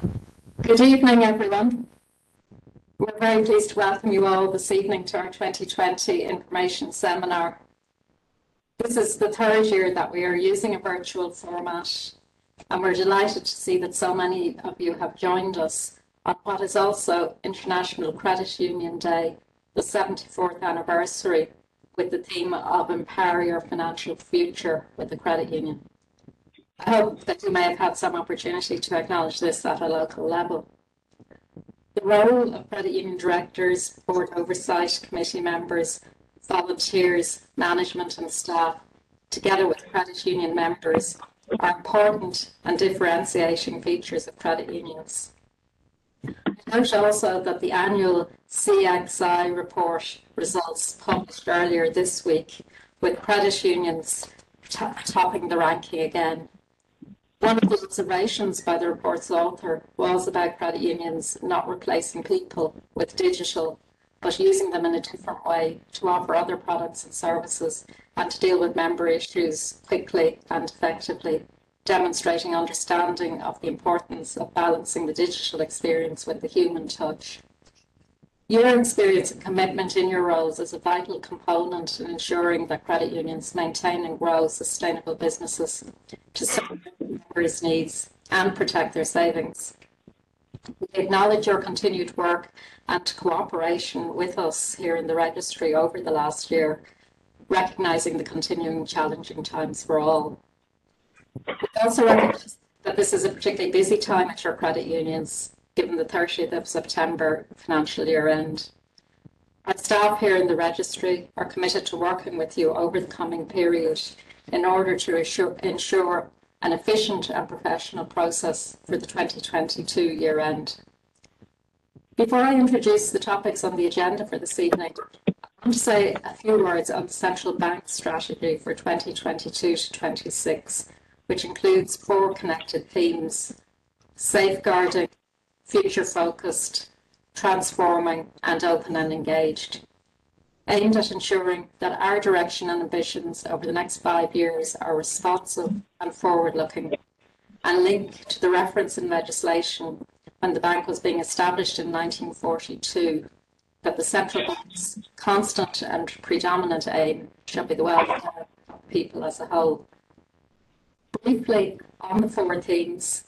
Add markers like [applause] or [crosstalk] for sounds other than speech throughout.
Good evening, everyone. We're very pleased to welcome you all this evening to our 2020 information seminar. This is the third year that we are using a virtual format, and we're delighted to see that so many of you have joined us on what is also International Credit Union Day, the 74th anniversary, with the theme of Empower Your Financial Future with the Credit Union. I hope that you may have had some opportunity to acknowledge this at a local level. The role of credit union directors, board oversight committee members, volunteers, management and staff, together with credit union members, are important and differentiating features of credit unions. I note also that the annual CXI report results published earlier this week with credit unions topping the ranking again. One of the observations by the report's author was about credit unions not replacing people with digital, but using them in a different way to offer other products and services and to deal with member issues quickly and effectively, demonstrating understanding of the importance of balancing the digital experience with the human touch. Your experience and commitment in your roles is a vital component in ensuring that credit unions maintain and grow sustainable businesses to serve members' needs and protect their savings. We acknowledge your continued work and cooperation with us here in the registry over the last year, recognising the continuing challenging times for all. We also recognise that this is a particularly busy time at your credit unions given the 30th of September financial year end. Our staff here in the registry are committed to working with you over the coming period in order to assure, ensure an efficient and professional process for the 2022 year end. Before I introduce the topics on the agenda for this evening, I want to say a few words on the central bank strategy for 2022 to 26, which includes four connected themes safeguarding, future focused, transforming, and open and engaged, aimed at ensuring that our direction and ambitions over the next five years are responsive and forward looking, and linked to the reference in legislation when the bank was being established in 1942 that the central bank's constant and predominant aim should be the welfare of people as a whole. Briefly on the four themes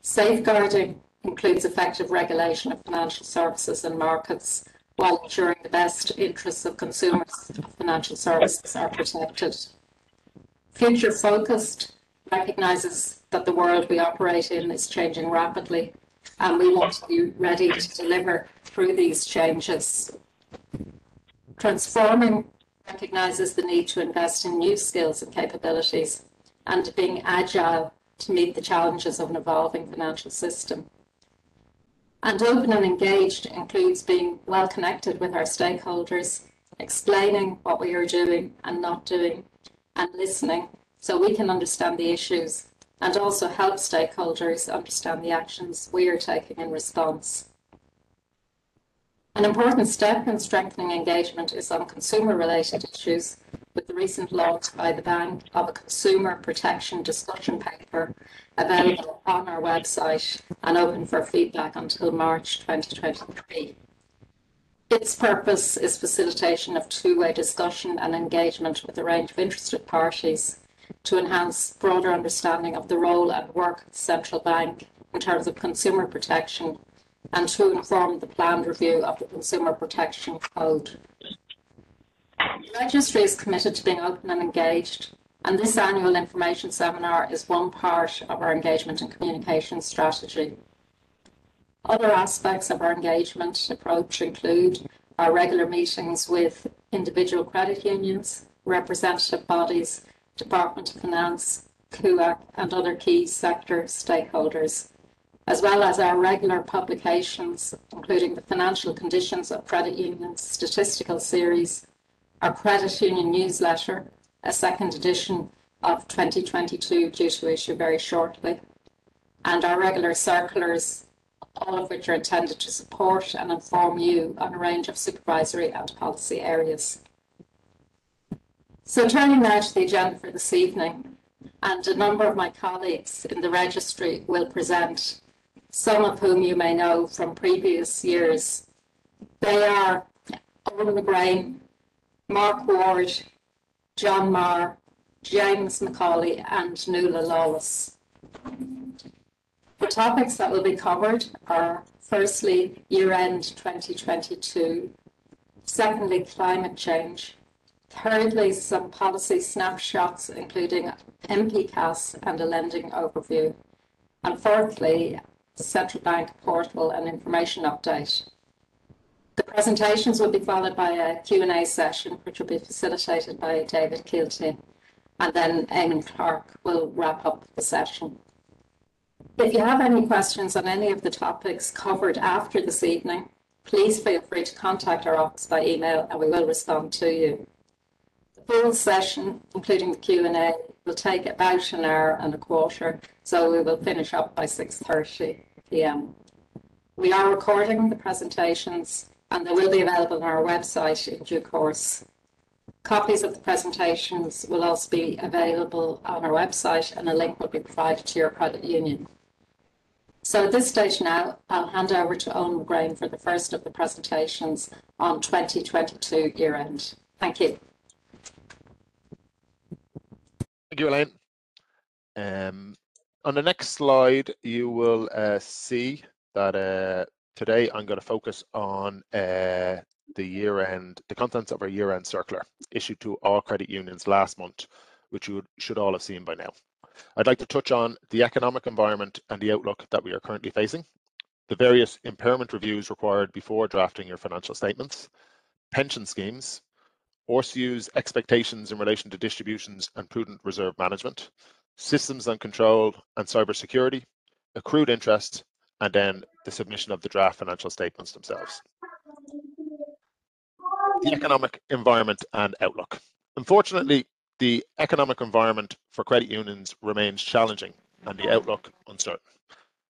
safeguarding includes effective regulation of financial services and markets while ensuring the best interests of consumers of financial services are protected. Future focused recognises that the world we operate in is changing rapidly and we want to be ready to deliver through these changes. Transforming recognises the need to invest in new skills and capabilities and being agile to meet the challenges of an evolving financial system. And open and engaged includes being well connected with our stakeholders, explaining what we are doing and not doing, and listening so we can understand the issues and also help stakeholders understand the actions we are taking in response. An important step in strengthening engagement is on consumer related issues with the recent launch by the bank of a consumer protection discussion paper available on our website and open for feedback until March 2023. Its purpose is facilitation of two-way discussion and engagement with a range of interested parties to enhance broader understanding of the role and work of the central bank in terms of consumer protection and to inform the planned review of the Consumer Protection Code the registry is committed to being open and engaged, and this annual information seminar is one part of our engagement and communication strategy. Other aspects of our engagement approach include our regular meetings with individual credit unions, representative bodies, Department of Finance, CUAC, and other key sector stakeholders, as well as our regular publications, including the Financial Conditions of Credit Unions statistical series our credit union newsletter, a second edition of 2022 due to issue very shortly, and our regular circulars, all of which are intended to support and inform you on a range of supervisory and policy areas. So turning now to the agenda for this evening, and a number of my colleagues in the registry will present. some of whom you may know from previous years. They are Owen McGrain, Mark Ward, John Marr, James McCauley, and Nuala Lawless. The topics that will be covered are firstly, year end 2022, secondly, climate change, thirdly, some policy snapshots, including MPCAS and a lending overview, and fourthly, central bank portal and information update. The presentations will be followed by a Q&A session, which will be facilitated by David Keelty, and then Eamon Clark will wrap up the session. If you have any questions on any of the topics covered after this evening, please feel free to contact our office by email and we will respond to you. The full session, including the Q&A, will take about an hour and a quarter, so we will finish up by 6.30 p.m. We are recording the presentations and they will be available on our website in due course. Copies of the presentations will also be available on our website and a link will be provided to your credit union. So at this stage now, I'll hand over to Owen McGrain for the first of the presentations on 2022 year end. Thank you. Thank you, Elaine. Um, on the next slide, you will uh, see that uh, today I'm going to focus on uh, the year end, the contents of our year end circular issued to all credit unions last month, which you should all have seen by now. I'd like to touch on the economic environment and the outlook that we are currently facing, the various impairment reviews required before drafting your financial statements, pension schemes, ORCU's expectations in relation to distributions and prudent reserve management, systems and control and cybersecurity, accrued interest, and then the submission of the draft financial statements themselves. The economic environment and outlook. Unfortunately, the economic environment for credit unions remains challenging and the outlook uncertain.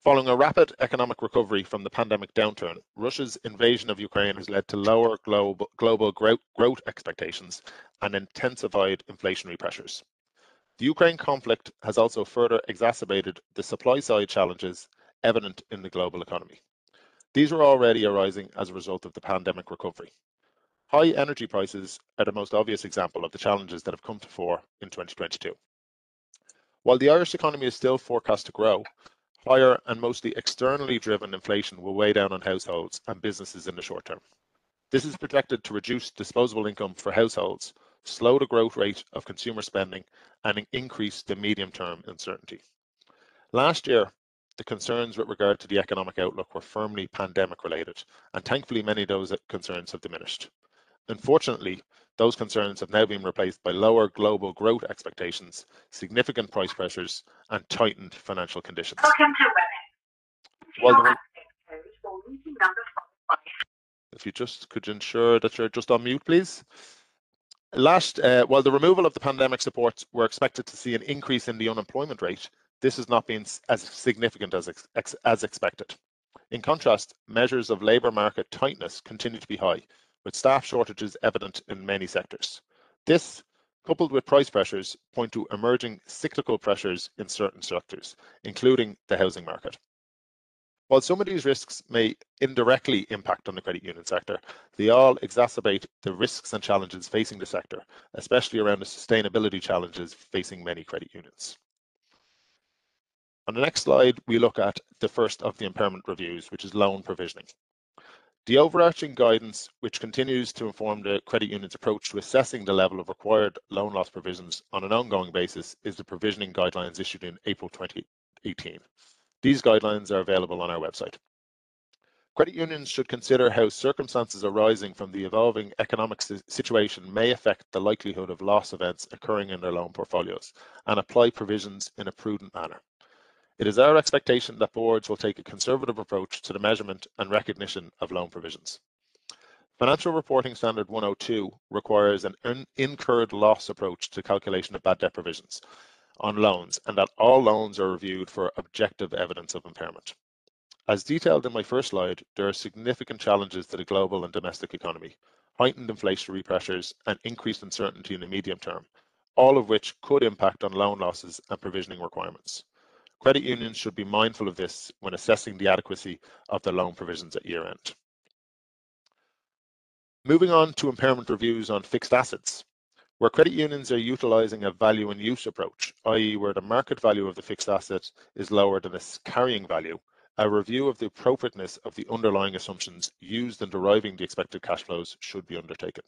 Following a rapid economic recovery from the pandemic downturn, Russia's invasion of Ukraine has led to lower global, growth expectations and intensified inflationary pressures. The Ukraine conflict has also further exacerbated the supply side challenges evident in the global economy. These are already arising as a result of the pandemic recovery. High energy prices are the most obvious example of the challenges that have come to fore in 2022. While the Irish economy is still forecast to grow, higher and mostly externally driven inflation will weigh down on households and businesses in the short term. This is projected to reduce disposable income for households, slow the growth rate of consumer spending, and increase the medium term uncertainty. Last year, the concerns with regard to the economic outlook were firmly pandemic related, and thankfully many of those concerns have diminished. Unfortunately, those concerns have now been replaced by lower global growth expectations, significant price pressures, and tightened financial conditions. Welcome to WebEx. If you just could ensure that you're just on mute, please. Last, uh, while the removal of the pandemic supports were expected to see an increase in the unemployment rate, this has not been as significant as, ex as expected. In contrast, measures of labour market tightness continue to be high, with staff shortages evident in many sectors. This, coupled with price pressures, point to emerging cyclical pressures in certain sectors, including the housing market. While some of these risks may indirectly impact on the credit union sector, they all exacerbate the risks and challenges facing the sector, especially around the sustainability challenges facing many credit unions. On the next slide, we look at the first of the impairment reviews, which is loan provisioning. The overarching guidance, which continues to inform the credit union's approach to assessing the level of required loan loss provisions on an ongoing basis, is the provisioning guidelines issued in April 2018. These guidelines are available on our website. Credit unions should consider how circumstances arising from the evolving economic situation may affect the likelihood of loss events occurring in their loan portfolios and apply provisions in a prudent manner. It is our expectation that boards will take a conservative approach to the measurement and recognition of loan provisions. Financial Reporting Standard 102 requires an incurred loss approach to calculation of bad debt provisions on loans and that all loans are reviewed for objective evidence of impairment. As detailed in my first slide, there are significant challenges to the global and domestic economy, heightened inflationary pressures and increased uncertainty in the medium term, all of which could impact on loan losses and provisioning requirements. Credit unions should be mindful of this when assessing the adequacy of their loan provisions at year end. Moving on to impairment reviews on fixed assets. Where credit unions are utilising a value and use approach, i.e. where the market value of the fixed asset is lower than its carrying value, a review of the appropriateness of the underlying assumptions used in deriving the expected cash flows should be undertaken.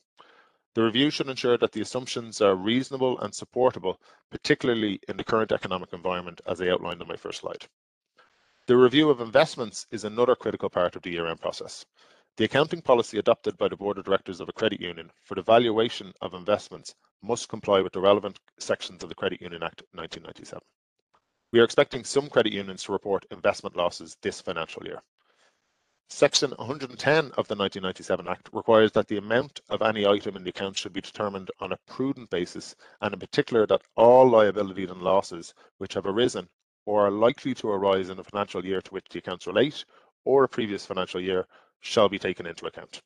The review should ensure that the assumptions are reasonable and supportable, particularly in the current economic environment as I outlined on my first slide. The review of investments is another critical part of the year-end process. The accounting policy adopted by the Board of Directors of a credit union for the valuation of investments must comply with the relevant sections of the Credit Union Act 1997. We are expecting some credit unions to report investment losses this financial year. Section 110 of the 1997 Act requires that the amount of any item in the account should be determined on a prudent basis and in particular that all liabilities and losses which have arisen or are likely to arise in the financial year to which the accounts relate or a previous financial year shall be taken into account.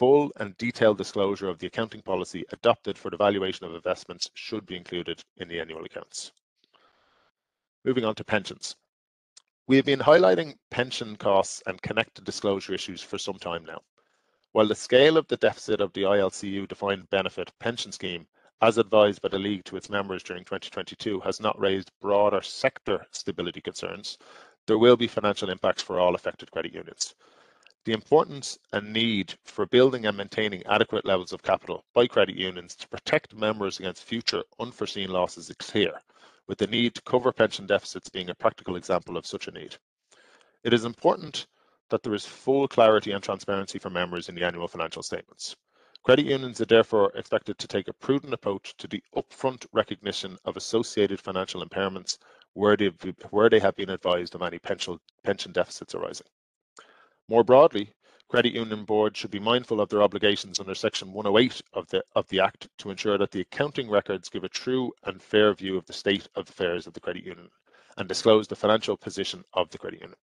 Full and detailed disclosure of the accounting policy adopted for the valuation of investments should be included in the annual accounts. Moving on to pensions. We have been highlighting pension costs and connected disclosure issues for some time now. While the scale of the deficit of the ILCU defined benefit pension scheme, as advised by the League to its members during 2022, has not raised broader sector stability concerns, there will be financial impacts for all affected credit unions. The importance and need for building and maintaining adequate levels of capital by credit unions to protect members against future unforeseen losses is clear, with the need to cover pension deficits being a practical example of such a need. It is important that there is full clarity and transparency for members in the annual financial statements. Credit unions are therefore expected to take a prudent approach to the upfront recognition of associated financial impairments where they have been advised of any pension deficits arising. More broadly, credit union boards should be mindful of their obligations under Section 108 of the, of the Act to ensure that the accounting records give a true and fair view of the state of affairs of the credit union and disclose the financial position of the credit union.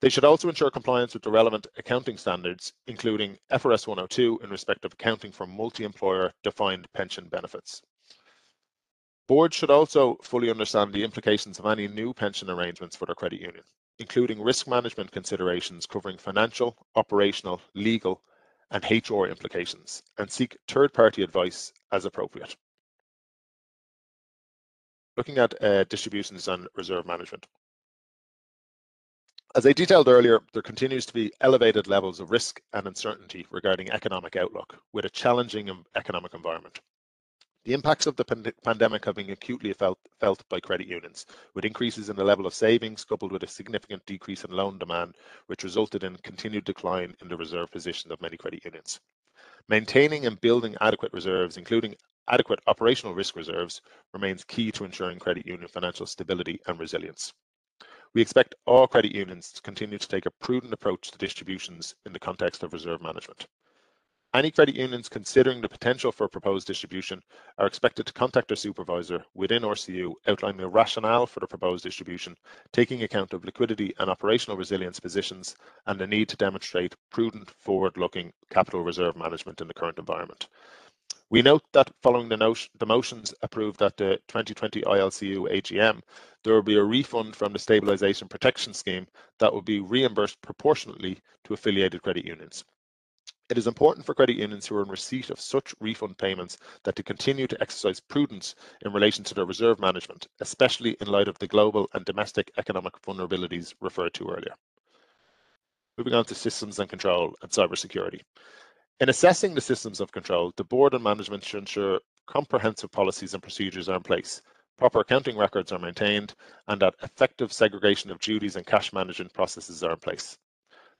They should also ensure compliance with the relevant accounting standards, including FRS 102 in respect of accounting for multi-employer defined pension benefits. Boards should also fully understand the implications of any new pension arrangements for their credit union including risk management considerations covering financial, operational, legal, and HR implications, and seek third-party advice as appropriate. Looking at uh, distributions and reserve management. As I detailed earlier, there continues to be elevated levels of risk and uncertainty regarding economic outlook with a challenging economic environment. The impacts of the pand pandemic have been acutely felt, felt by credit unions, with increases in the level of savings coupled with a significant decrease in loan demand, which resulted in continued decline in the reserve position of many credit unions. Maintaining and building adequate reserves, including adequate operational risk reserves, remains key to ensuring credit union financial stability and resilience. We expect all credit unions to continue to take a prudent approach to distributions in the context of reserve management. Any credit unions considering the potential for a proposed distribution are expected to contact their supervisor within RCU outlining the rationale for the proposed distribution, taking account of liquidity and operational resilience positions and the need to demonstrate prudent forward-looking capital reserve management in the current environment. We note that following the, the, motions approved at the 2020 ILCU AGM, there will be a refund from the Stabilisation Protection Scheme that will be reimbursed proportionately to affiliated credit unions. It is important for credit unions who are in receipt of such refund payments that to continue to exercise prudence in relation to their reserve management, especially in light of the global and domestic economic vulnerabilities referred to earlier. Moving on to systems and control and cybersecurity. In assessing the systems of control, the board and management should ensure comprehensive policies and procedures are in place, proper accounting records are maintained, and that effective segregation of duties and cash management processes are in place.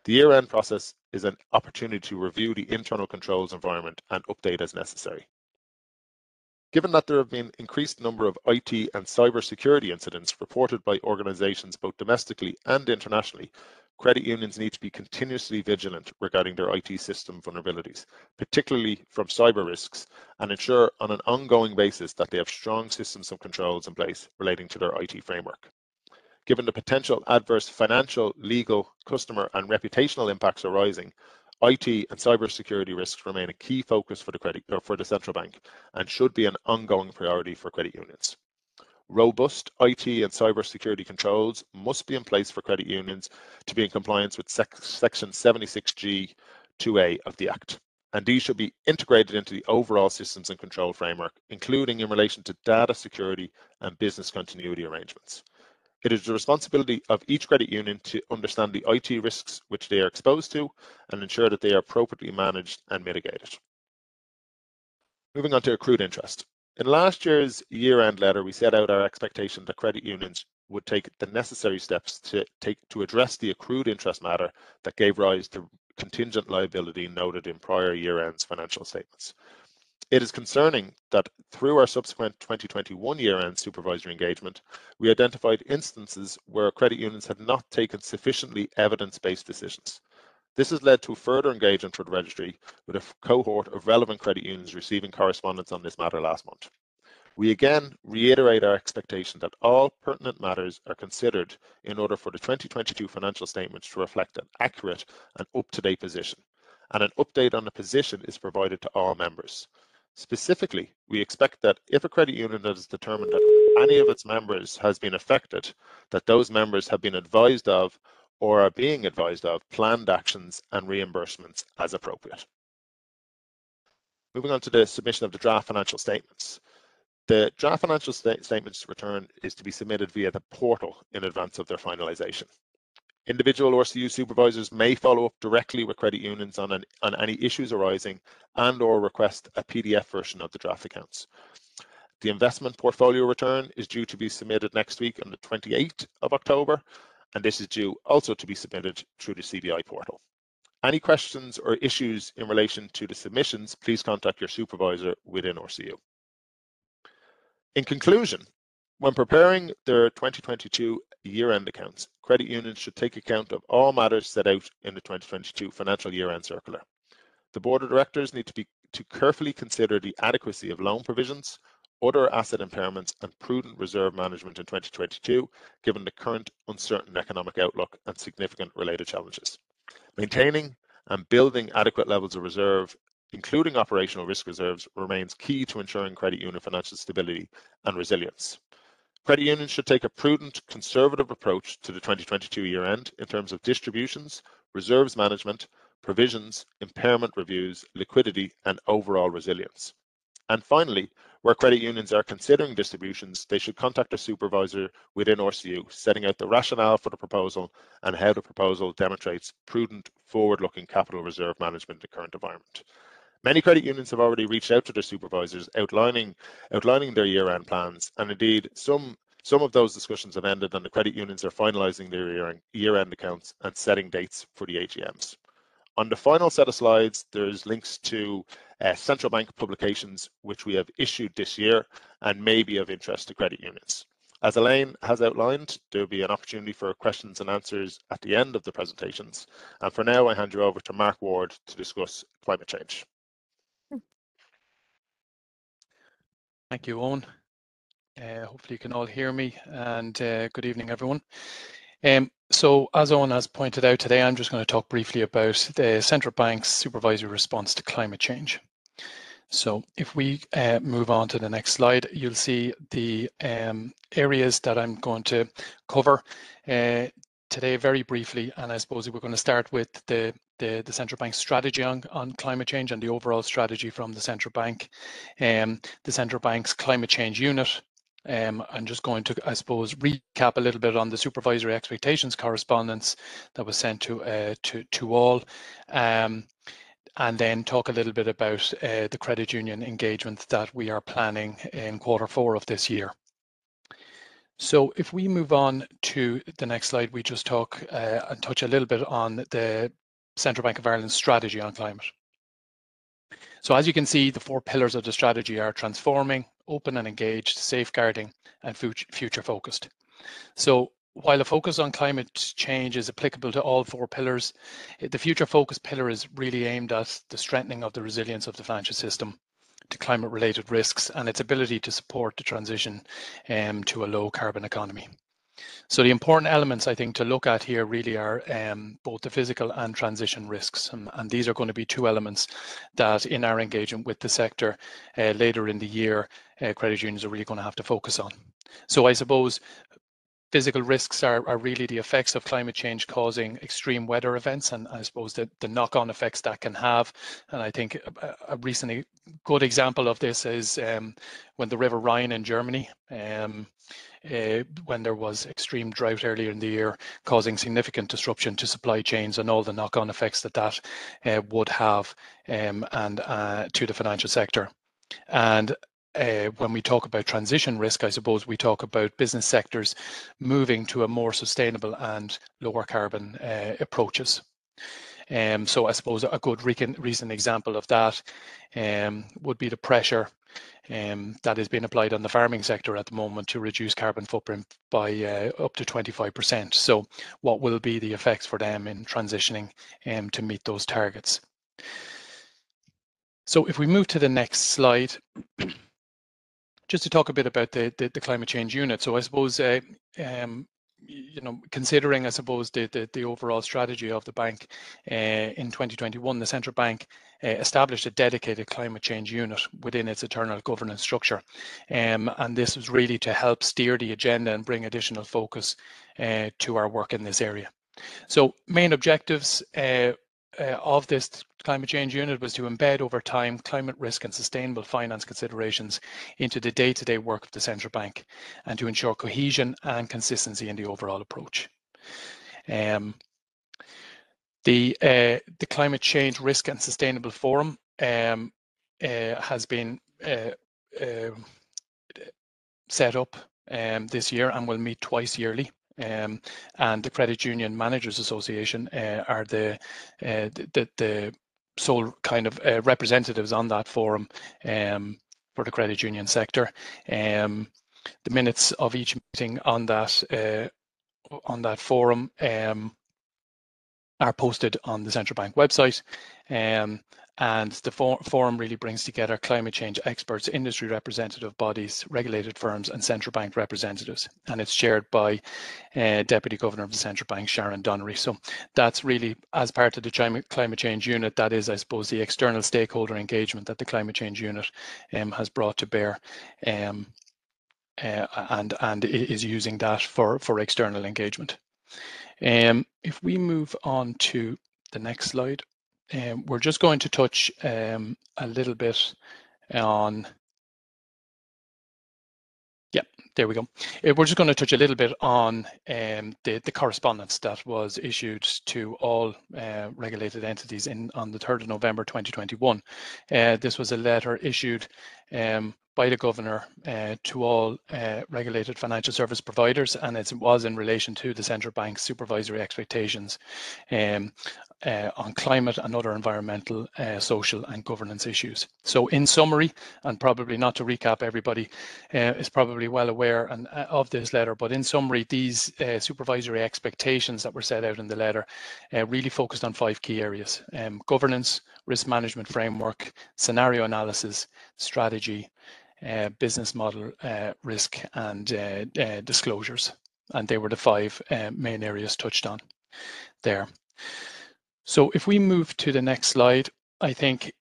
The year-end process is an opportunity to review the internal controls environment and update as necessary. Given that there have been increased number of IT and cyber security incidents reported by organizations both domestically and internationally, credit unions need to be continuously vigilant regarding their IT system vulnerabilities, particularly from cyber risks, and ensure on an ongoing basis that they have strong systems of controls in place relating to their IT framework given the potential adverse financial, legal, customer, and reputational impacts arising, IT and cybersecurity risks remain a key focus for the credit or for the central bank and should be an ongoing priority for credit unions. Robust IT and cybersecurity controls must be in place for credit unions to be in compliance with sec Section 76G 2A of the Act. And these should be integrated into the overall systems and control framework, including in relation to data security and business continuity arrangements. It is the responsibility of each credit union to understand the IT risks which they are exposed to and ensure that they are appropriately managed and mitigated. Moving on to accrued interest. In last year's year-end letter, we set out our expectation that credit unions would take the necessary steps to take to address the accrued interest matter that gave rise to contingent liability noted in prior year-ends financial statements. It is concerning that through our subsequent 2021 year-end supervisory engagement, we identified instances where credit unions had not taken sufficiently evidence-based decisions. This has led to further engagement for the registry with a cohort of relevant credit unions receiving correspondence on this matter last month. We again reiterate our expectation that all pertinent matters are considered in order for the 2022 financial statements to reflect an accurate and up-to-date position, and an update on the position is provided to all members. Specifically, we expect that if a credit union has determined that any of its members has been affected, that those members have been advised of or are being advised of planned actions and reimbursements as appropriate. Moving on to the submission of the draft financial statements. The draft financial st statements return is to be submitted via the portal in advance of their finalisation. Individual RCU supervisors may follow up directly with credit unions on, an, on any issues arising and or request a PDF version of the draft accounts. The investment portfolio return is due to be submitted next week on the 28th of October, and this is due also to be submitted through the CBI portal. Any questions or issues in relation to the submissions, please contact your supervisor within RCU. In conclusion, when preparing their 2022 year-end accounts, credit unions should take account of all matters set out in the 2022 financial year-end circular. The board of directors need to be to carefully consider the adequacy of loan provisions, other asset impairments and prudent reserve management in 2022, given the current uncertain economic outlook and significant related challenges. Maintaining and building adequate levels of reserve including operational risk reserves, remains key to ensuring credit union financial stability and resilience. Credit unions should take a prudent, conservative approach to the 2022 year end in terms of distributions, reserves management, provisions, impairment reviews, liquidity, and overall resilience. And finally, where credit unions are considering distributions, they should contact a supervisor within RCU, setting out the rationale for the proposal and how the proposal demonstrates prudent, forward-looking capital reserve management in the current environment. Many credit unions have already reached out to their supervisors outlining outlining their year-end plans, and indeed some some of those discussions have ended and the credit unions are finalising their year-end accounts and setting dates for the AGMs. On the final set of slides, there's links to uh, central bank publications which we have issued this year and may be of interest to credit unions. As Elaine has outlined, there will be an opportunity for questions and answers at the end of the presentations. And for now, I hand you over to Mark Ward to discuss climate change. Thank you, Owen. Uh, hopefully you can all hear me and uh, good evening, everyone. Um, so as Owen has pointed out today, I'm just going to talk briefly about the central bank's supervisory response to climate change. So if we uh, move on to the next slide, you'll see the um, areas that I'm going to cover uh, today very briefly. And I suppose we're going to start with the the, the central bank strategy on, on climate change and the overall strategy from the central bank. Um, the central bank's climate change unit. Um, I'm just going to, I suppose, recap a little bit on the supervisory expectations correspondence that was sent to uh, to to all, um, and then talk a little bit about uh, the credit union engagement that we are planning in quarter four of this year. So if we move on to the next slide, we just talk uh, and touch a little bit on the Central Bank of Ireland's strategy on climate. So as you can see, the four pillars of the strategy are transforming, open and engaged, safeguarding, and future focused. So while a focus on climate change is applicable to all four pillars, the future focus pillar is really aimed at the strengthening of the resilience of the financial system to climate related risks and its ability to support the transition um, to a low carbon economy. So the important elements I think to look at here really are um, both the physical and transition risks, and, and, these are going to be two elements that in our engagement with the sector uh, later in the year, uh, credit unions are really going to have to focus on. So I suppose physical risks are, are really the effects of climate change causing extreme weather events and I suppose the, the knock-on effects that can have. And I think a, a recently good example of this is um, when the River Rhine in Germany, um, uh, when there was extreme drought earlier in the year, causing significant disruption to supply chains and all the knock-on effects that that uh, would have um, and uh, to the financial sector. And uh, when we talk about transition risk, I suppose we talk about business sectors moving to a more sustainable and lower carbon uh, approaches. Um, so I suppose a good recent example of that um, would be the pressure um, that is being applied on the farming sector at the moment to reduce carbon footprint by uh, up to 25%. So what will be the effects for them in transitioning um, to meet those targets? So if we move to the next slide, [clears throat] just to talk a bit about the, the, the climate change unit. So I suppose, uh, um, you know, considering, I suppose, the, the, the overall strategy of the bank uh, in 2021, the central bank uh, established a dedicated climate change unit within its internal governance structure. Um, and this was really to help steer the agenda and bring additional focus uh, to our work in this area. So main objectives uh, of this climate change unit was to embed over time climate risk and sustainable finance considerations into the day-to-day work of the central bank and to ensure cohesion and consistency in the overall approach. Um, the, uh, the Climate Change Risk and Sustainable Forum um, uh, has been uh, um, set up um, this year and will meet twice yearly um, and the Credit Union Managers Association uh, are the, uh, the, the sole kind of representatives on that forum um, for the credit union sector. Um, the minutes of each meeting on that on that forum um, are posted on the central bank website. Um, and the for forum really brings together climate change experts, industry representative bodies, regulated firms, and central bank representatives. And it's chaired by uh, Deputy Governor of the Central Bank, Sharon Donnery. So that's really, as part of the climate change unit, that is, I suppose, the external stakeholder engagement that the climate change unit um, has brought to bear. Um, uh, and and is using that for for external engagement. Um, if we move on to the next slide. Um, we're just going to touch um, a little bit on, yeah, there we go. Uh, we're just going to touch a little bit on um, the, the correspondence that was issued to all uh, regulated entities in on the 3rd of November 2021. Uh, this was a letter issued um, by the governor uh, to all uh, regulated financial service providers, and it was in relation to the central bank's supervisory expectations um, uh, on climate and other environmental, uh, social, and governance issues. So, in summary, and probably not to recap, everybody uh, is probably well aware and, uh, of this letter, but in summary, these supervisory expectations that were set out in the letter really focused on five key areas: um, governance, risk management framework, scenario analysis, strategy, business model uh, risk and uh, uh, disclosures. And they were the five uh, main areas touched on there. So if we move to the next slide, I think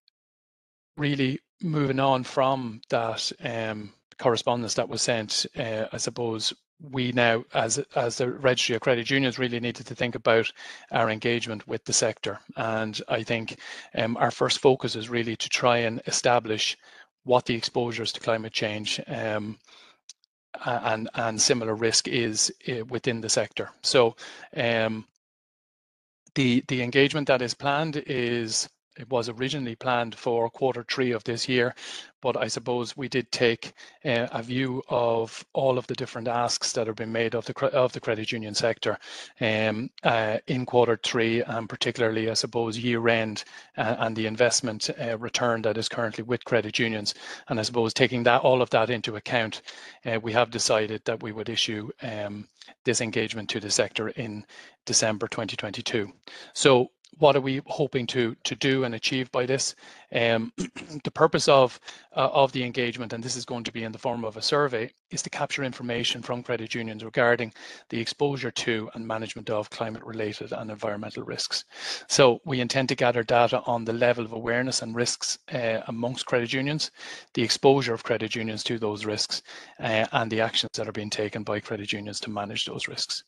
really moving on from that um, correspondence that was sent, I suppose we now, as as the registry of credit unions, really needed to think about our engagement with the sector. And I think um, our first focus is really to try and establish what the exposures to climate change um, and and similar risk is uh, within the sector. So um, the the engagement that is planned is it was originally planned for quarter three of this year, but I suppose we did take uh, a view of all of the different asks that have been made of the of the credit union sector um, uh, in quarter three, and particularly, I suppose, year end uh, and the investment uh, return that is currently with credit unions. And I suppose taking that all of that into account, uh, we have decided that we would issue um, this engagement to the sector in December 2022. So what are we hoping to to do and achieve by this? Um, [clears throat] the purpose of uh, of the engagement, and this is going to be in the form of a survey, is to capture information from credit unions regarding the exposure to and management of climate-related and environmental risks. So we intend to gather data on the level of awareness and risks uh, amongst credit unions, the exposure of credit unions to those risks, uh, and the actions that are being taken by credit unions to manage those risks.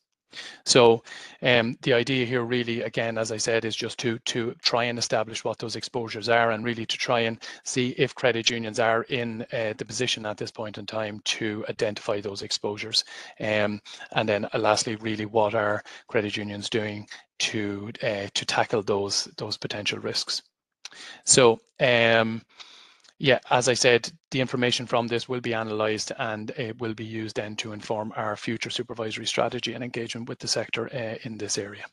So um, the idea here really, again, as I said, is just to, to try and establish what those exposures are and really to try and see if credit unions are in uh, the position at this point in time to identify those exposures. Um, and then uh, lastly, really what are credit unions doing to, uh, to tackle those, those potential risks. So um, yeah, as I said, the information from this will be analysed and it will be used then to inform our future supervisory strategy and engagement with the sector uh, in this area.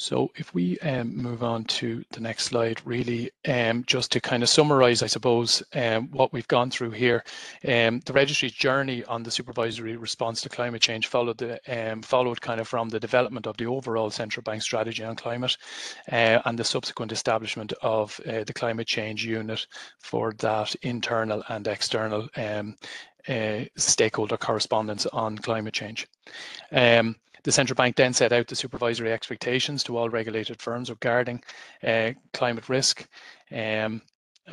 So if we um, move on to the next slide, really um, just to kind of summarize, I suppose, um, what we've gone through here. Um, the registry's journey on the supervisory response to climate change followed the um, followed kind of from the development of the overall central bank strategy on climate uh, and the subsequent establishment of uh, the climate change unit for that internal and external um, uh, stakeholder correspondence on climate change. Um, the central bank then set out the supervisory expectations to all regulated firms regarding uh, climate risk, um,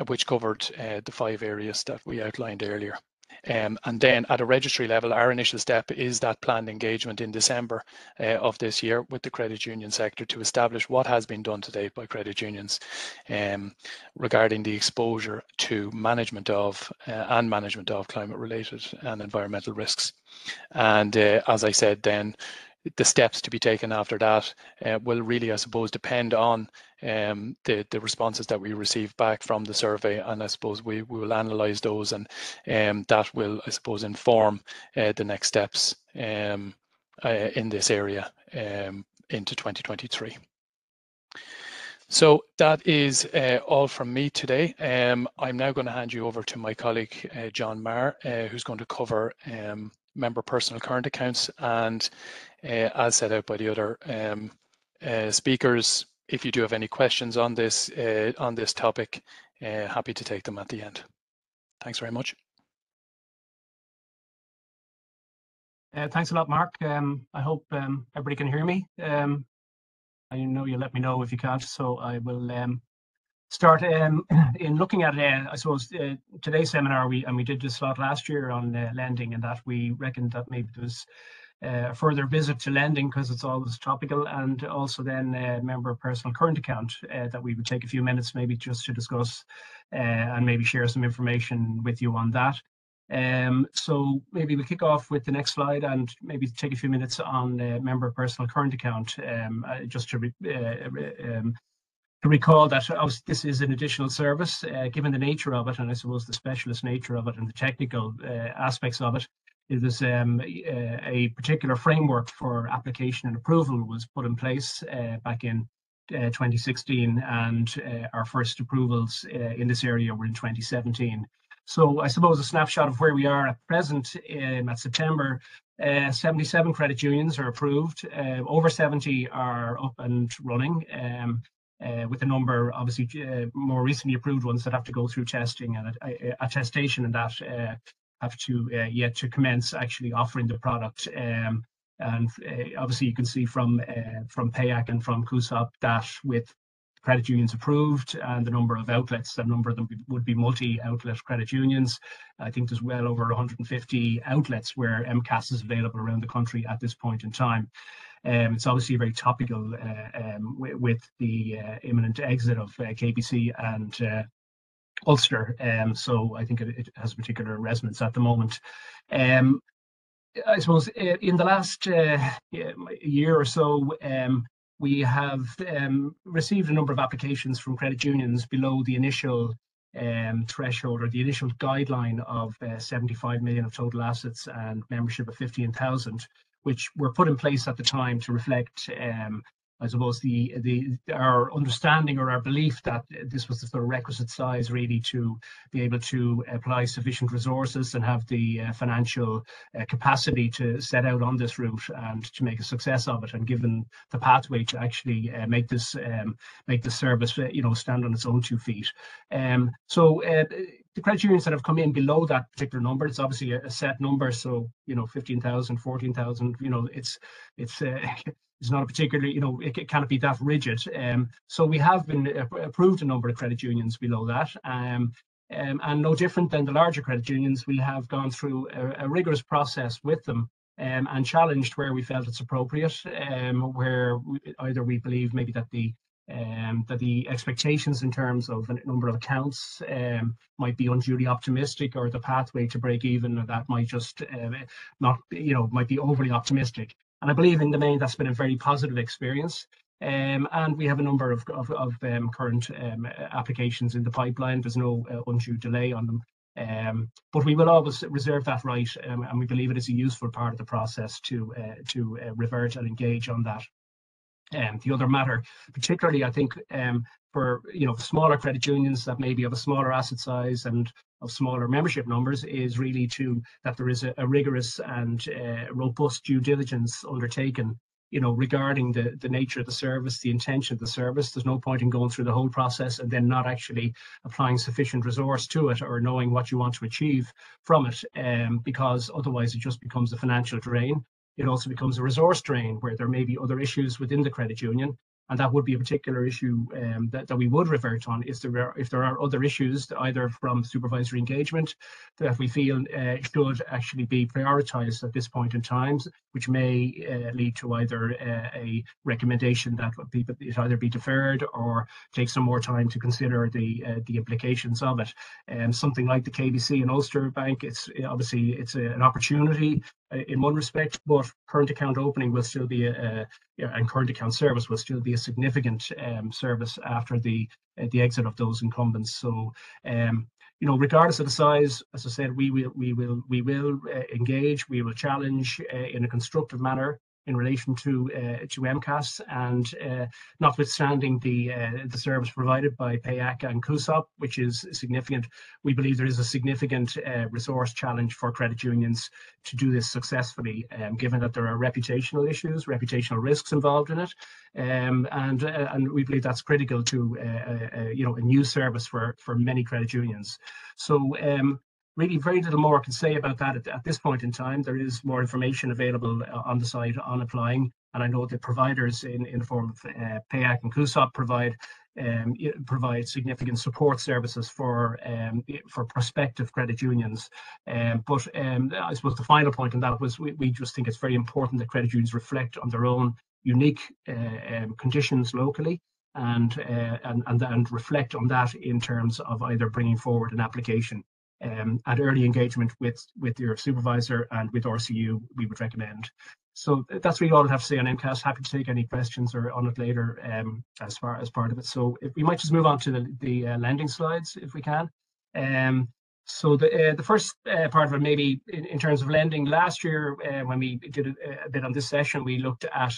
which covered uh, the five areas that we outlined earlier. Um, and then at a registry level, our initial step is that planned engagement in December uh, of this year with the credit union sector to establish what has been done to date by credit unions um, regarding the exposure to management of uh, and management of climate related and environmental risks. And uh, as I said then, the steps to be taken after that uh, will really, I suppose, depend on um, the the responses that we receive back from the survey, and I suppose we, we will analyse those, and um, that will, I suppose, inform uh, the next steps um, uh, in this area um, into 2023. So that is uh, all from me today. Um, I'm now going to hand you over to my colleague, uh, John Marr, uh, who's going to cover um, member personal current accounts. And as set out by the other um, uh, speakers, if you do have any questions on this uh, on this topic, happy to take them at the end. Thanks very much. Uh, thanks a lot, Mark. Um, I hope um, everybody can hear me. Um, I know you'll let me know if you can't, so I will um, start um, [clears throat] in looking at, uh, I suppose, uh, today's seminar, we and we did this lot last year on uh, lending, and that we reckoned that maybe there was uh, a further visit to lending because it's always topical, and also then uh, member personal current account uh, that we would take a few minutes maybe just to discuss and maybe share some information with you on that. Um, so maybe we'll kick off with the next slide and maybe take a few minutes on uh, member personal current account um, uh, just to uh, um, to recall that this is an additional service, uh, given the nature of it, and I suppose the specialist nature of it and the technical uh, aspects of it. It was um, a particular framework for application and approval was put in place uh, back in uh, 2016, and uh, our first approvals uh, in this area were in 2017. So I suppose a snapshot of where we are at present um, at September, 77 credit unions are approved, over 70 are up and running. Um, uh, with a number, obviously, uh, more recently approved ones that have to go through testing and attestation and that uh, have to uh, yet to commence actually offering the product. Um, and uh, obviously, you can see from uh, from PAYAC and from CUSOP that with credit unions approved and the number of outlets, the number of them would be multi-outlet credit unions. I think there's well over 150 outlets where MCAS is available around the country at this point in time. Um, it's obviously very topical uh, um, with, with, the uh, imminent exit of uh, KBC and uh, Ulster. Um, so I think it, it, has particular resonance at the moment. Um, I suppose uh, in the last uh, year or so, um, we have um, received a number of applications from credit unions below the initial um, threshold or the initial guideline of uh, 75 million of total assets and membership of 15,000 which were put in place at the time to reflect um, I suppose the the our understanding or our belief that this was the sort of requisite size really to be able to apply sufficient resources and have the uh, financial uh, capacity to set out on this route and to make a success of it. And given the pathway to actually uh, make this um, make the service uh, you know stand on its own two feet. Um, so uh, the credit unions that have come in below that particular number, it's obviously a, a set number. So, you know, 15,000, 14,000, you know, it's, it's, uh, [laughs] it's not a particularly, you know, it, it can't be that rigid. Um, so we have been approved a number of credit unions below that. Um, um, and no different than the larger credit unions, we have gone through a, a rigorous process with them um, and challenged where we felt it's appropriate, um, where we, either we believe maybe that the um, that the expectations in terms of a number of accounts um, might be unduly optimistic or the pathway to break even or that might just uh, not you know might be overly optimistic. And i believe in the main that's been a very positive experience. Um, and we have a number of, of, of um, current um, applications in the pipeline. There's no uh, undue delay on them. But we will always reserve that right and we believe it is a useful part of the process to uh, to uh, revert and engage on that um, the other matter, particularly, I think, um, for you know smaller credit unions that maybe have a smaller asset size and of smaller membership numbers, is really to that there is a, a rigorous and uh, robust due diligence undertaken. You know, regarding the the nature of the service, the intention of the service. There's no point in going through the whole process and then not actually applying sufficient resource to it or knowing what you want to achieve from it, um, because otherwise it just becomes a financial drain it also becomes a resource drain where there may be other issues within the credit union and that would be a particular issue um, that, that we would revert on if there are if there are other issues either from supervisory engagement that we feel uh, should actually be prioritized at this point in time which may uh, lead to either uh, a recommendation that it either be deferred or take some more time to consider the uh, the implications of it. And um, something like the KBC and Ulster Bank it's obviously it's a, an opportunity uh, in one respect but current account opening will still be a and current account service will still be a significant um, service after the uh, the exit of those incumbents. So, um, you know, regardless of the size, as I said, we will we will we will uh, engage, we will challenge uh, in a constructive manner in relation to uh, to MCAS and uh, notwithstanding the uh, the service provided by PayAC and CUSOP, which is significant, we believe there is a significant uh, resource challenge for credit unions to do this successfully, um, given that there are reputational issues, reputational risks involved in it, um, and uh, and we believe that's critical to uh, you know a new service for for many credit unions. So um, really very little more I can say about that at, at, this point in time. There is more information available uh, on the site on applying, and I know the providers in, in the form of uh, PayAC and CUSOP provide um, provide significant support services for um, for prospective credit unions. Um, but um, I suppose the final point on that was we, we just think it's very important that credit unions reflect on their own unique uh, um, conditions locally and, uh, and, and and reflect on that in terms of either bringing forward an application um, and early engagement with with your supervisor and with RCU, we would recommend. So that's really all I have to say on MCAS. Happy to take any questions or on it later um, as far as part of it. So if we might just move on to the, the uh, lending slides if we can. Um, so the uh, the first uh, part of it, maybe in, in, terms of lending, last year uh, when we did a, a, bit on this session, we looked at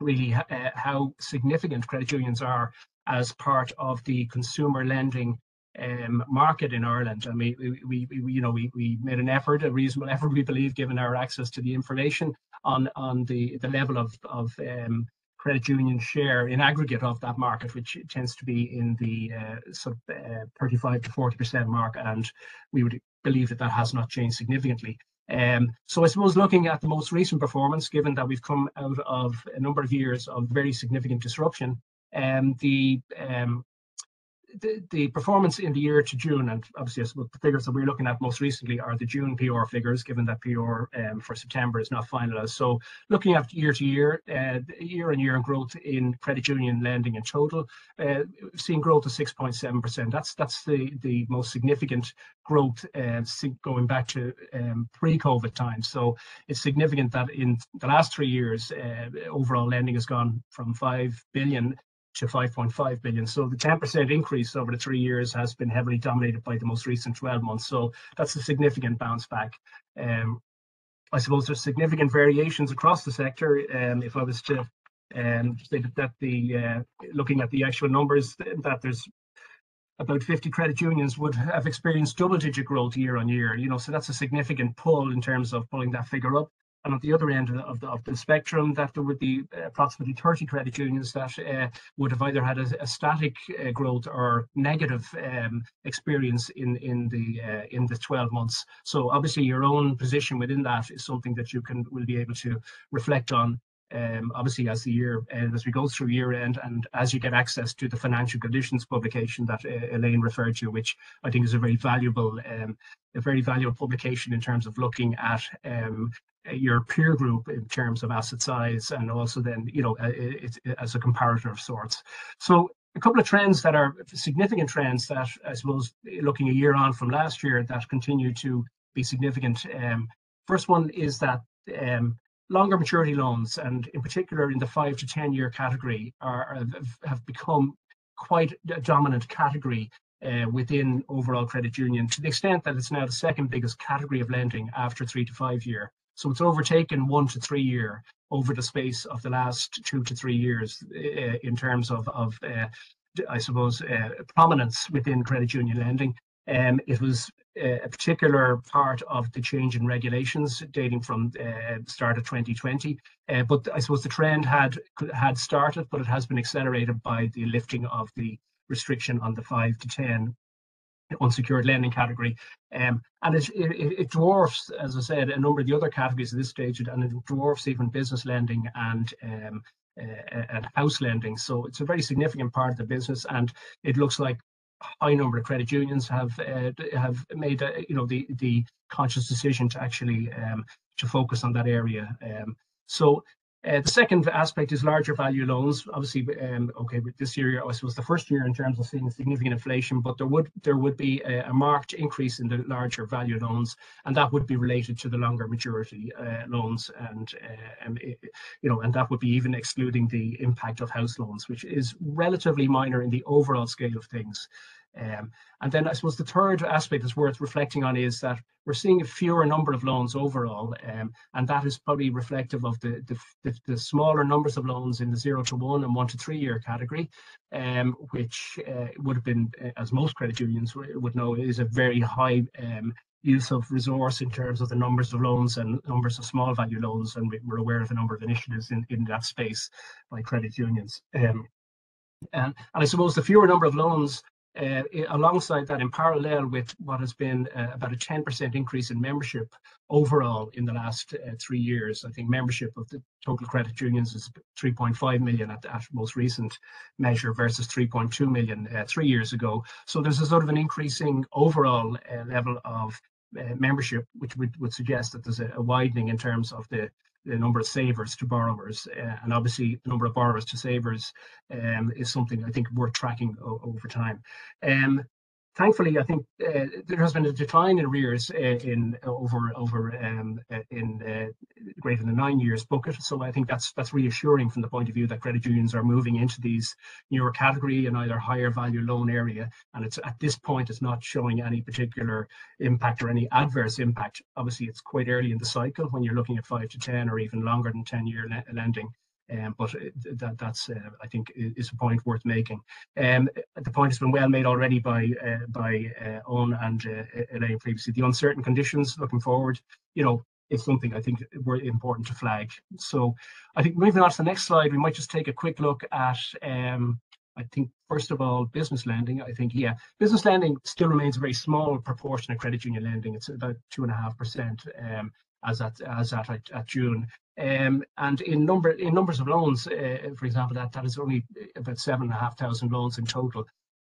really uh, how significant credit unions are as part of the consumer lending um, market in Ireland. And we, we, we, you know, we, we made an effort, a reasonable [laughs] effort, we believe, given our access to the information on on the the level of of um, credit union share in aggregate of that market, which tends to be in the uh, sort of uh, 35 to 40 percent mark, and we would believe that that has not changed significantly. Um, so I suppose looking at the most recent performance, given that we've come out of a number of years of very significant disruption, um, the um, the, performance in the year to June, and obviously the figures that we're looking at most recently are the June PR figures, given that PR um, for September is not finalised. So looking at year to year, year on year growth in credit union lending in total, uh, seeing growth of 6.7%. That's that's the, the most significant growth uh, going back to um, pre-COVID times. So it's significant that in the last three years, uh, overall lending has gone from 5 billion to 5.5 billion. So the 10% increase over the three years has been heavily dominated by the most recent 12 months. So that's a significant bounce back. Um, I suppose there's significant variations across the sector. Um, if I was to um, stated that the uh, looking at the actual numbers that there's about 50 credit unions would have experienced double digit growth year on year you know so that's a significant pull in terms of pulling that figure up and at the other end of the, of the spectrum that there would be approximately 30 credit unions that uh, would have either had a, a static uh, growth or negative um, experience in in the uh, in the 12 months. So obviously your own position within that is something that you can will be able to reflect on um, obviously as the year uh, as we go through year end and as you get access to the financial conditions publication that uh, Elaine referred to, which I think is a very valuable um, a very valuable publication in terms of looking at um, your peer group in terms of asset size and also then you know as a comparator of sorts. So a couple of trends that are significant trends that I suppose looking a year on from last year that continue to be significant. Um, first one is that um, longer maturity loans, and in particular in the five to 10 year category, are, have become quite a dominant category uh, within overall credit union to the extent that it's now the second biggest category of lending after three to five year. So it's overtaken one to three year over the space of the last two to three years uh, in terms of, of uh, I suppose, uh, prominence within credit union lending. Um, it was a particular part of the change in regulations dating from uh, start of 2020. Uh, but I suppose the trend had had started, but it has been accelerated by the lifting of the restriction on the five to 10 unsecured lending category. Um, and it, it, it, dwarfs, as I said, a number of the other categories at this stage, and it dwarfs even business lending and um, uh, and house lending. So it's a very significant part of the business, and it looks like a high number of credit unions have uh, have made uh, you know the the conscious decision to actually um, to focus on that area. Um, so uh, the second aspect is larger value loans. Obviously, um, okay, but this year I suppose the first year in terms of seeing significant inflation, but there would there would be a, a marked increase in the larger value loans, and that would be related to the longer maturity uh, loans, and um, it, you know, and that would be even excluding the impact of house loans, which is relatively minor in the overall scale of things. Um, and then I suppose the third aspect that's worth reflecting on is that we're seeing a fewer number of loans overall, um, and that is probably reflective of the, the, the, smaller numbers of loans in the zero to one and one to three year category, um, which uh, would have been, uh, as most credit unions would know, is a very high um, use of resource in terms of the numbers of loans and numbers of small value loans, and we're aware of a number of initiatives in, in that space by credit unions. Um, and, and I suppose the fewer number of loans uh, alongside that, in parallel with what has been uh, about a 10% increase in membership overall in the last uh, three years, I think membership of the total credit unions is 3.5 million at the most recent measure versus 3.2 million uh, three years ago. So there's a sort of an increasing overall uh, level of uh, membership, which would, would suggest that there's a, a widening in terms of the the number of savers to borrowers, uh, and obviously the number of borrowers to savers um, is something I think worth tracking over time. Um, thankfully, I think uh, there has been a decline in arrears uh, in over over um, uh, in uh, greater than nine years bucket. So I think that's that's reassuring from the point of view that credit unions are moving into these newer category and either higher value loan area. And it's at this point it's not showing any particular impact or any adverse impact. Obviously, it's quite early in the cycle when you're looking at five to ten or even longer than ten year lending. Um, but that, that's, uh, I think, is a point worth making. Um, the point has been well made already by uh, by uh, Owen and uh, Elaine previously. The uncertain conditions looking forward, you know, is something I think were important to flag. So I think moving on to the next slide, we might just take a quick look at um, I think first of all, business lending. I think yeah, business lending still remains a very small proportion of credit union lending. It's about two and a half percent um, as at as at, at June. Um, and in number in numbers of loans, uh, for example, that that is only about seven and a half thousand loans in total.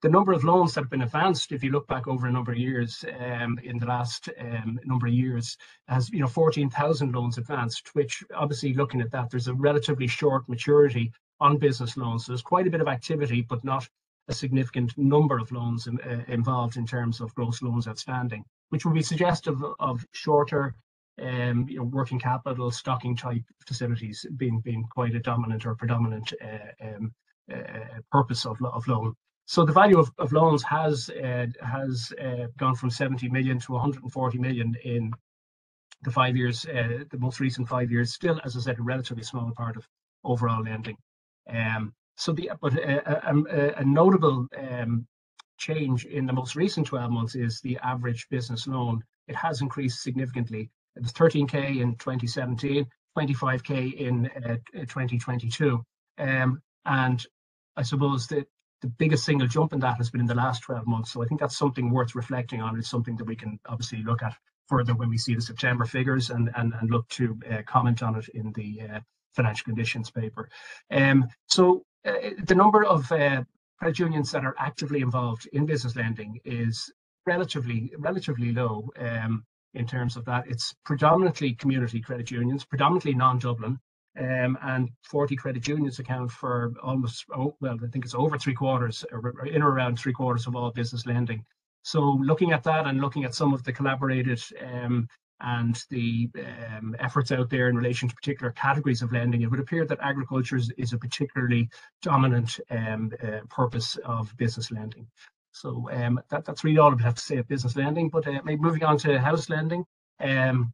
The number of loans that have been advanced, if you look back over a number of years, um, in the last um, number of years, has you know fourteen thousand loans advanced. Which obviously, looking at that, there's a relatively short maturity on business loans. So there's quite a bit of activity, but not a significant number of loans in, uh, involved in terms of gross loans outstanding, which would be suggestive of shorter um, you know, working capital stocking type facilities being being quite a dominant or predominant uh, um, uh, purpose of, of loan. So the value of, of loans has uh, has uh, gone from 70 million to 140 million in the five years, uh, the most recent five years. Still, as I said, a relatively small part of overall lending. Um, so the but a, a, a notable um, change in the most recent 12 months is the average business loan. It has increased significantly. It was 13k in 2017, 25k in uh, 2022, um, and I suppose that the biggest single jump in that has been in the last 12 months. So I think that's something worth reflecting on. It's something that we can obviously look at further when we see the September figures and and, and look to uh, comment on it in the uh, financial conditions paper. Um, so uh, the number of uh, credit unions that are actively involved in business lending is relatively relatively low um, in terms of that. It's predominantly community credit unions, predominantly non-Dublin, um, and 40 credit unions account for almost, oh, well, I think it's over three quarters, or in or around three quarters of all business lending. So looking at that and looking at some of the collaborated um, and the um, efforts out there in relation to particular categories of lending, it would appear that agriculture is, is a particularly dominant um, uh, purpose of business lending. So um, that, that's really all I would have to say of business lending. But uh, maybe moving on to house lending. Um,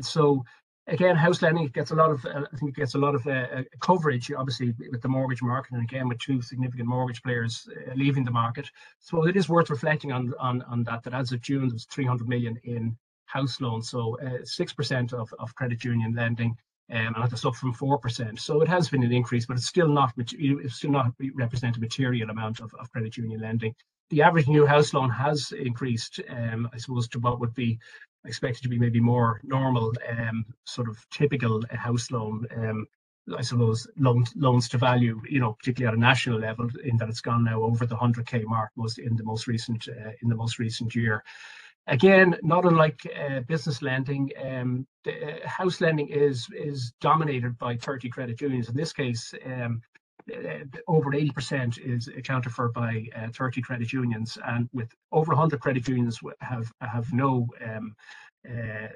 so again, house lending gets a lot of, uh, I think it gets a lot of uh, uh, coverage, obviously, with the mortgage market, and again, with two significant mortgage players uh, leaving the market. So it is worth reflecting on, on, on that, that as of June, there was 300 million in house loans, so 6% of, of credit union lending. Um, and that's up from four percent. So it has been an increase, but it's still not it's still not represent a material amount of, of credit union lending. The average new house loan has increased, um, I suppose, to what would be expected to be maybe more normal, um, sort of typical house loan. Um, I suppose loans loans to value, you know, particularly at a national level, in that it's gone now over the 100k mark most in the most recent uh, in the most recent year. Again, not unlike uh, business lending, um, the, uh, house lending is is dominated by 30 credit unions. In this case, um, uh, over 80% is accounted for by uh, 30 credit unions, and with over 100 credit unions have have no um, uh,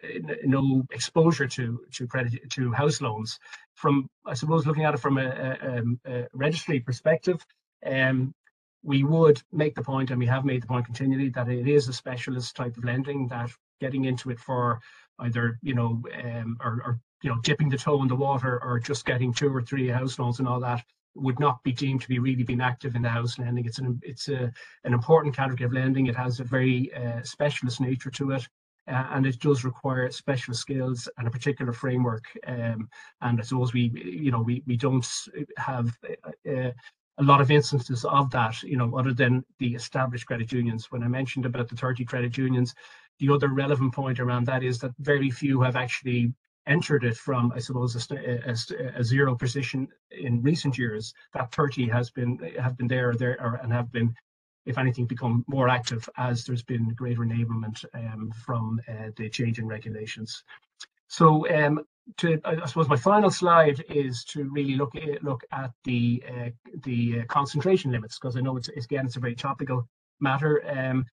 no exposure to to credit to house loans. From I suppose looking at it from a, a, um, a registry perspective, um, we would make the point, and we have made the point continually, that it is a specialist type of lending. That getting into it for either you know um, or, or you know dipping the toe in the water or just getting two or three house loans and all that would not be deemed to be really being active in the house lending. It's an it's a an important category of lending. It has a very uh, specialist nature to it. Uh, and it does require special skills and a particular framework. Um, and I suppose we, you know, we we don't have uh, uh, a lot of instances of that, you know, other than the established credit unions. When I mentioned about the 30 credit unions, the other relevant point around that is that very few have actually entered it from, I suppose, a, a, a, zero position in recent years. That 30 has been have been there, there or, and have been, if anything, become more active as there's been greater enablement um, from uh, the change in regulations. So, um, to I suppose my final slide is to really look at look at the uh, the uh, concentration limits because I know it's, it's, again it's a very topical matter. Um,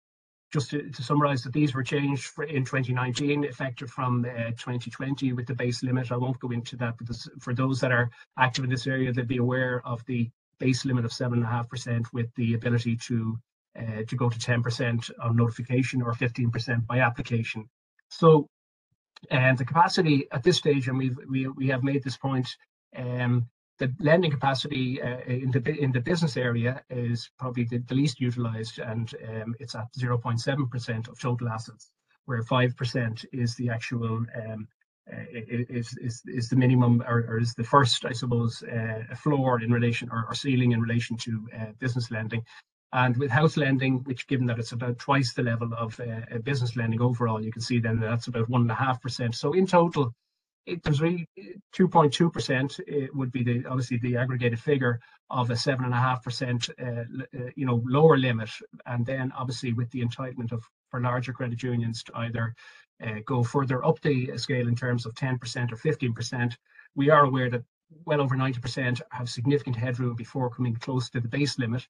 just to, to summarize that these were changed for, in 2019, effective from uh, 2020 with the base limit. I won't go into that, but this, for those that are active in this area, they'd be aware of the base limit of 7.5% with the ability to uh, to go to 10% on notification or 15% by application. So, and the capacity at this stage, and we've, we, we have made this point, um, the lending capacity uh, in the in the business area is probably the, the least utilized, and um, it's at 0.7% of total assets, where 5% is the actual um, uh, is, is is the minimum or, or, is the first, I suppose, uh, floor in relation or, or, ceiling in relation to uh, business lending. And with house lending, which given that it's about twice the level of uh, business lending overall, you can see then that's about one and a half percent. So in total, it, there's really 2.2% uh, would be the obviously the aggregated figure of a 7.5% uh, uh, you know lower limit and then obviously with the entitlement of for larger credit unions to either uh, go further up the scale in terms of 10% or 15% we are aware that well over 90% have significant headroom before coming close to the base limit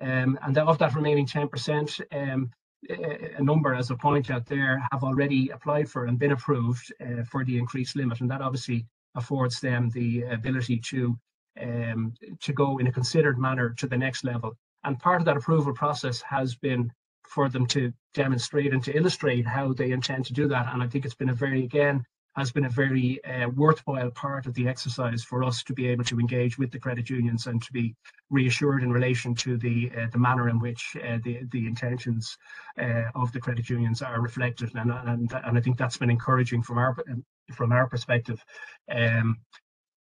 um, and of that remaining 10%, um, a number, as a point out there, have already applied for and been approved uh, for the increased limit, and that obviously affords them the ability to um, to go in a considered manner to the next level. And part of that approval process has been for them to demonstrate and to illustrate how they intend to do that. And I think it's been a very, again, has been a very uh, worthwhile part of the exercise for us to be able to engage with the credit unions and to be reassured in relation to the uh, the manner in which uh, the the intentions uh, of the credit unions are reflected and, and and I think that's been encouraging from our from our perspective. Um,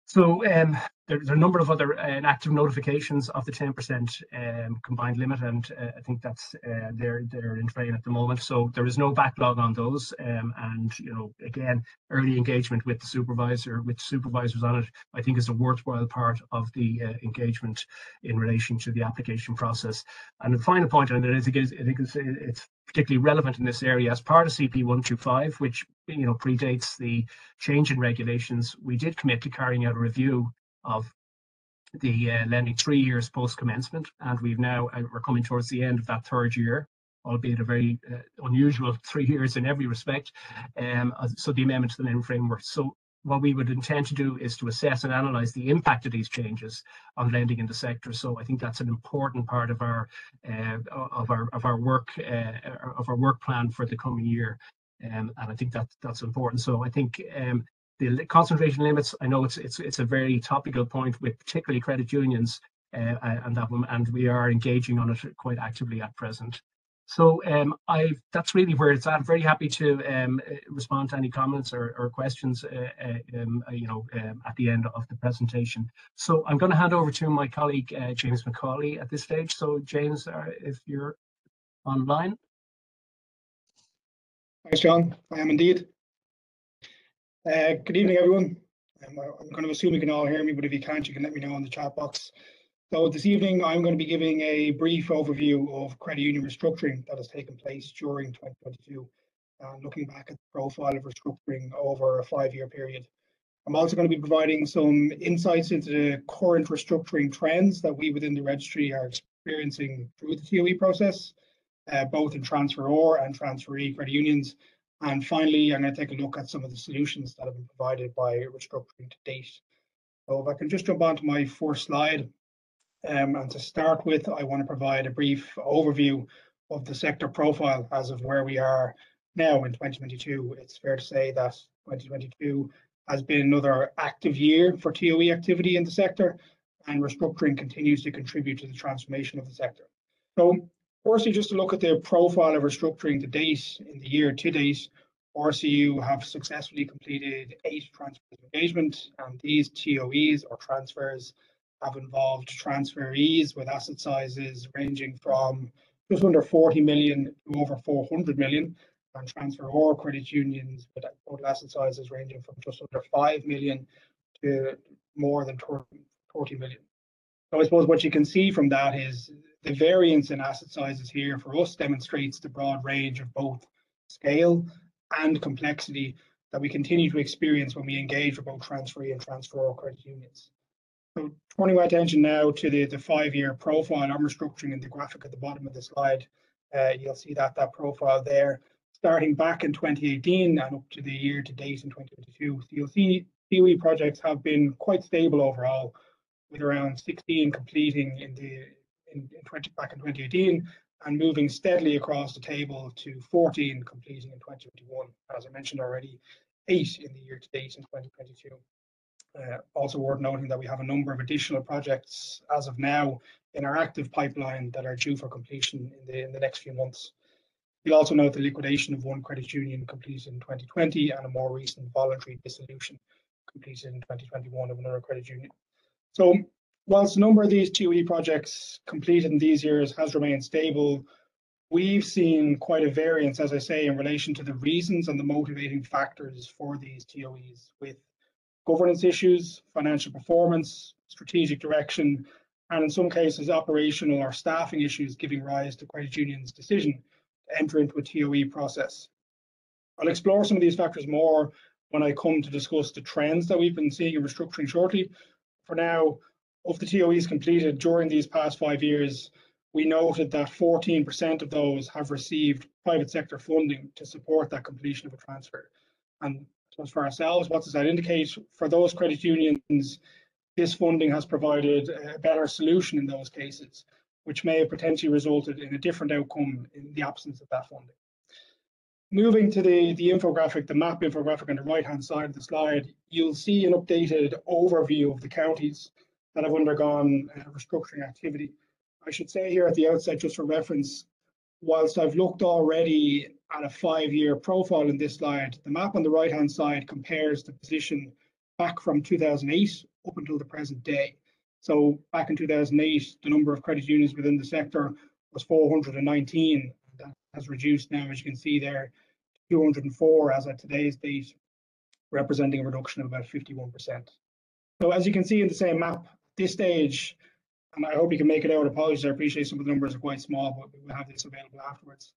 so um, there, there, are a number of other uh, active notifications of the 10% um, combined limit, and uh, I think that's uh, they're they're in train at the moment. So there is no backlog on those, um, and you know again, early engagement with the supervisor, with supervisors on it, I think is a worthwhile part of the uh, engagement in relation to the application process. And the final point, and I think, is, I think it's, it's particularly relevant in this area as part of CP 125, which you know predates the change in regulations. We did commit to carrying out a review of the uh, lending three years post commencement, and we've now uh, we're coming towards the end of that third year, albeit a very uh, unusual [laughs] three years in every respect. Um, so the amendment to the lending framework. So what we would intend to do is to assess and analyze the impact of these changes on lending in the sector. So I think that's an important part of our uh, of our of our work uh, of our work plan for the coming year, um, and I think that that's important. So I think um, the concentration limits. I know it's it's it's a very topical point with particularly credit unions, uh, and that one, and we are engaging on it quite actively at present. So um, I that's really where it's at. I'm very happy to um, respond to any comments or, or questions, uh, uh, um, uh, you know, um, at the end of the presentation. So I'm going to hand over to my colleague uh, James McCauley at this stage. So James, uh, if you're online. Thanks, John. I am indeed. Uh, good evening, everyone. Um, I'm going to assume you can all hear me, but if you can't, you can let me know in the chat box. So this evening, I'm going to be giving a brief overview of credit union restructuring that has taken place during 2022, and looking back at the profile of restructuring over a five-year period. I'm also going to be providing some insights into the current restructuring trends that we within the registry are experiencing through the TOE process, uh, both in transferor and transferee credit unions. And finally, I'm going to take a look at some of the solutions that have been provided by restructuring to date. So if I can just jump on to my first slide. Um, and to start with, I want to provide a brief overview of the sector profile as of where we are now in 2022. It's fair to say that 2022 has been another active year for TOE activity in the sector, and restructuring continues to contribute to the transformation of the sector. So, firstly, just to look at the profile of restructuring to date in the year to date, RCU have successfully completed eight transfers of engagement, and these TOEs or transfers have involved transferees with asset sizes ranging from just under 40 million to over 400 million, and transfer transferor credit unions with total asset sizes ranging from just under 5 million to more than 40 million. So I suppose what you can see from that is the variance in asset sizes here for us demonstrates the broad range of both scale and complexity that we continue to experience when we engage with both transferee and transferor credit unions. So turning my attention now to the, the five-year profile, I'm restructuring in the graphic at the bottom of the slide. Uh, you'll see that that profile there, starting back in 2018 and up to the year to date in 2022. So you'll see TOE projects have been quite stable overall, with around 16 completing in the in, in 20 back in 2018 and moving steadily across the table to 14 completing in 2021. As I mentioned already, eight in the year to date in 2022. Uh, also worth noting that we have a number of additional projects as of now in our active pipeline that are due for completion in the, in the next few months. You'll also note the liquidation of one credit union completed in 2020 and a more recent voluntary dissolution completed in 2021 of another credit union. So whilst the number of these TOE projects completed in these years has remained stable, we've seen quite a variance, as I say, in relation to the reasons and the motivating factors for these TOEs, with governance issues, financial performance, strategic direction, and in some cases, operational or staffing issues giving rise to credit union's decision to enter into a TOE process. I'll explore some of these factors more when I come to discuss the trends that we've been seeing in restructuring shortly. For now, of the TOEs completed during these past five years, we noted that 14% of those have received private sector funding to support that completion of a transfer. And so for ourselves, what does that indicate? For those credit unions, this funding has provided a better solution in those cases, which may have potentially resulted in a different outcome in the absence of that funding. moving to the, the infographic, the map infographic on the right-hand side of the slide, you'll see an updated overview of the counties that have undergone uh, restructuring activity. I should say here at the outset, just for reference, whilst I've looked already at a five-year profile in this slide, the map on the right-hand side compares the position back from 2008 up until the present day. So back in 2008, the number of credit unions within the sector was 419. That has reduced now, as you can see there, 204 as at today's date, representing a reduction of about 51%. So as you can see in the same map, this stage, and I hope you can make it out. Apologies, I appreciate some of the numbers are quite small, but we'll have this available afterwards.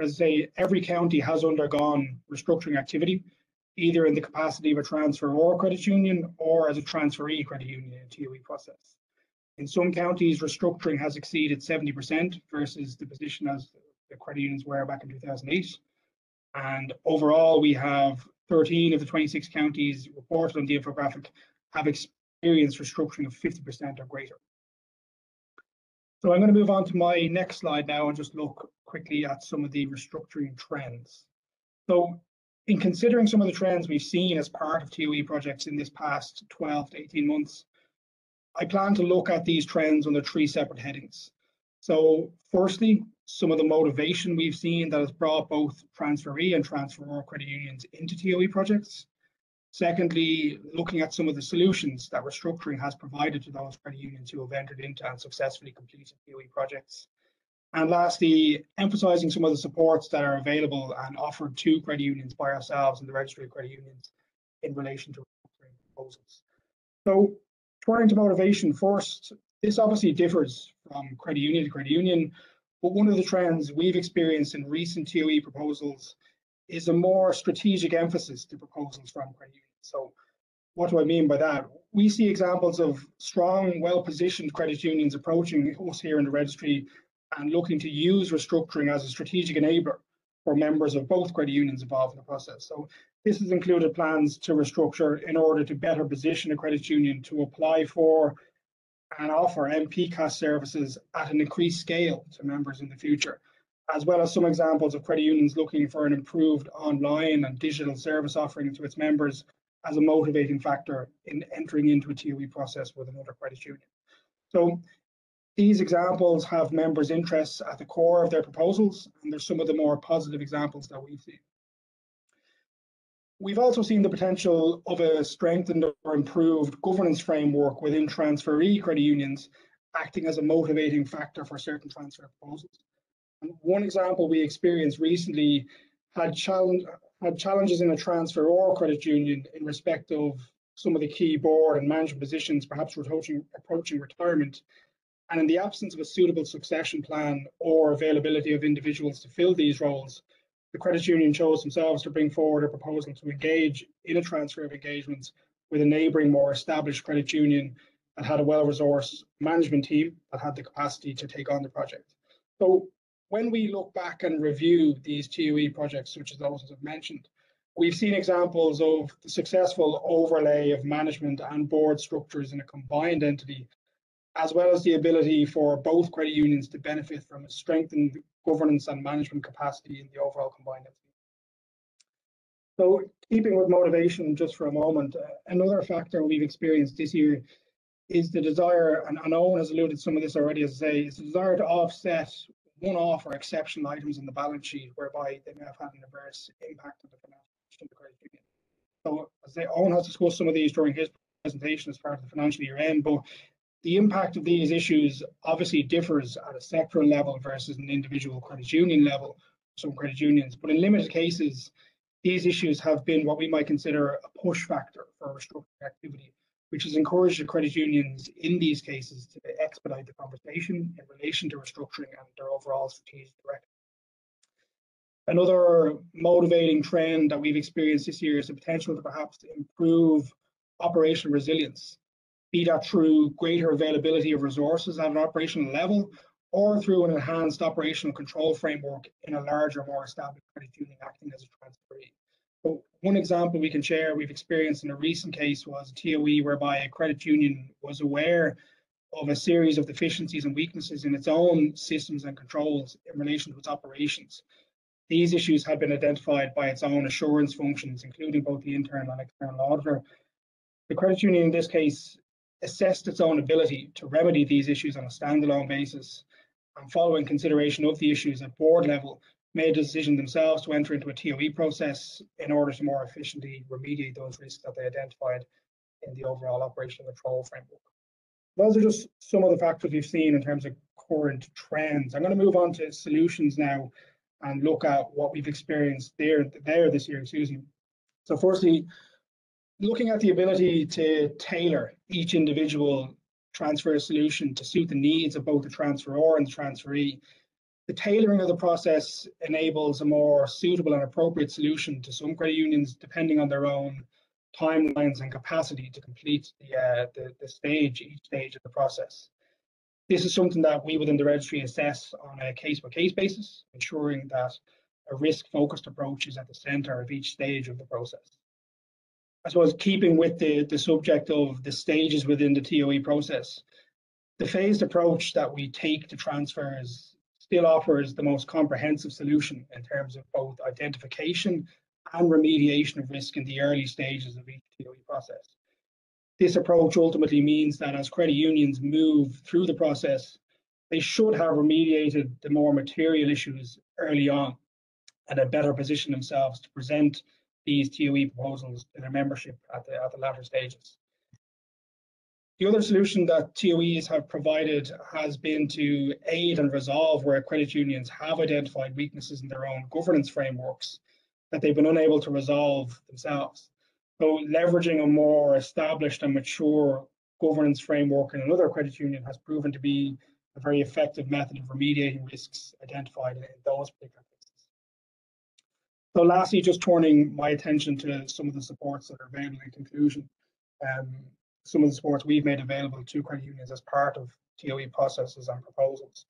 As I say, every county has undergone restructuring activity, either in the capacity of a transferor credit union or as a transferee credit union in TOE process. In some counties, restructuring has exceeded 70% versus the position as the credit unions were back in 2008. And overall, we have 13 of the 26 counties reported on the infographic have experienced restructuring of 50% or greater. So I'm going to move on to my next slide now and just look quickly at some of the restructuring trends. So in considering some of the trends we've seen as part of TOE projects in this past 12 to 18 months, I plan to look at these trends under three separate headings. So firstly, some of the motivation we've seen that has brought both transferee and transferor credit unions into TOE projects. Secondly, looking at some of the solutions that restructuring has provided to those credit unions who have entered into and successfully completed TOE projects. And lastly, emphasizing some of the supports that are available and offered to credit unions by ourselves and the registry of credit unions in relation to restructuring proposals. So turning to motivation first, this obviously differs from credit union to credit union, but one of the trends we've experienced in recent TOE proposals is a more strategic emphasis to proposals from credit unions. So what do I mean by that? We see examples of strong, well-positioned credit unions approaching us here in the registry and looking to use restructuring as a strategic enabler for members of both credit unions involved in the process. So this has included plans to restructure in order to better position a credit union to apply for and offer MPCAS services at an increased scale to members in the future as well as some examples of credit unions looking for an improved online and digital service offering to its members as a motivating factor in entering into a TOE process with another credit union. So these examples have members' interests at the core of their proposals, and there's some of the more positive examples that we've seen. We've also seen the potential of a strengthened or improved governance framework within transferee credit unions acting as a motivating factor for certain transfer proposals. One example we experienced recently had, challenge, had challenges in a transferor credit union in respect of some of the key board and management positions, perhaps approaching, approaching retirement. And in the absence of a suitable succession plan or availability of individuals to fill these roles, the credit union chose themselves to bring forward a proposal to engage in a transfer of engagements with a neighbouring, more established credit union that had a well-resourced management team that had the capacity to take on the project. So when we look back and review these TOE projects, such as those I've mentioned, we've seen examples of the successful overlay of management and board structures in a combined entity, as well as the ability for both credit unions to benefit from a strengthened governance and management capacity in the overall combined entity. So keeping with motivation just for a moment, uh, another factor we've experienced this year is the desire, and, and Owen has alluded to some of this already, as I say, is the desire to offset one-off or exceptional items in the balance sheet whereby they may have had an adverse impact on the financial position of the credit union. So as they, Owen has discussed some of these during his presentation as part of the financial year end, but the impact of these issues obviously differs at a sectoral level versus an individual credit union level, some credit unions. But in limited cases, these issues have been what we might consider a push factor for restructuring activity which has encouraged the credit unions in these cases to expedite the conversation in relation to restructuring and their overall strategic direction. Another motivating trend that we've experienced this year is the potential to perhaps improve operational resilience, be that through greater availability of resources at an operational level or through an enhanced operational control framework in a larger, more established credit union acting as a transferee. So one example we can share we've experienced in a recent case was TOE whereby a credit union was aware of a series of deficiencies and weaknesses in its own systems and controls in relation to its operations. These issues had been identified by its own assurance functions, including both the internal and external auditor. The credit union in this case assessed its own ability to remedy these issues on a standalone basis and following consideration of the issues at board level, made a decision themselves to enter into a TOE process in order to more efficiently remediate those risks that they identified in the overall operational control framework. Those are just some of the factors we've seen in terms of current trends. I'm going to move on to solutions now and look at what we've experienced there, there this year, excuse me. So firstly, looking at the ability to tailor each individual transfer solution to suit the needs of both the transferor and the transferee. The tailoring of the process enables a more suitable and appropriate solution to some credit unions depending on their own timelines and capacity to complete the, uh, the, the stage, each stage of the process. This is something that we within the registry assess on a case-by-case basis, ensuring that a risk-focused approach is at the centre of each stage of the process. I suppose keeping with the, the subject of the stages within the TOE process, the phased approach that we take to transfers still offers the most comprehensive solution in terms of both identification and remediation of risk in the early stages of each TOE process. This approach ultimately means that as credit unions move through the process, they should have remediated the more material issues early on and a better position themselves to present these TOE proposals to their membership at the, at the latter stages. The other solution that TOEs have provided has been to aid and resolve where credit unions have identified weaknesses in their own governance frameworks that they've been unable to resolve themselves. So leveraging a more established and mature governance framework in another credit union has proven to be a very effective method of remediating risks identified in those particular cases. so lastly, just turning my attention to some of the supports that are available in conclusion. Um, some of the supports we've made available to credit unions as part of TOE processes and proposals.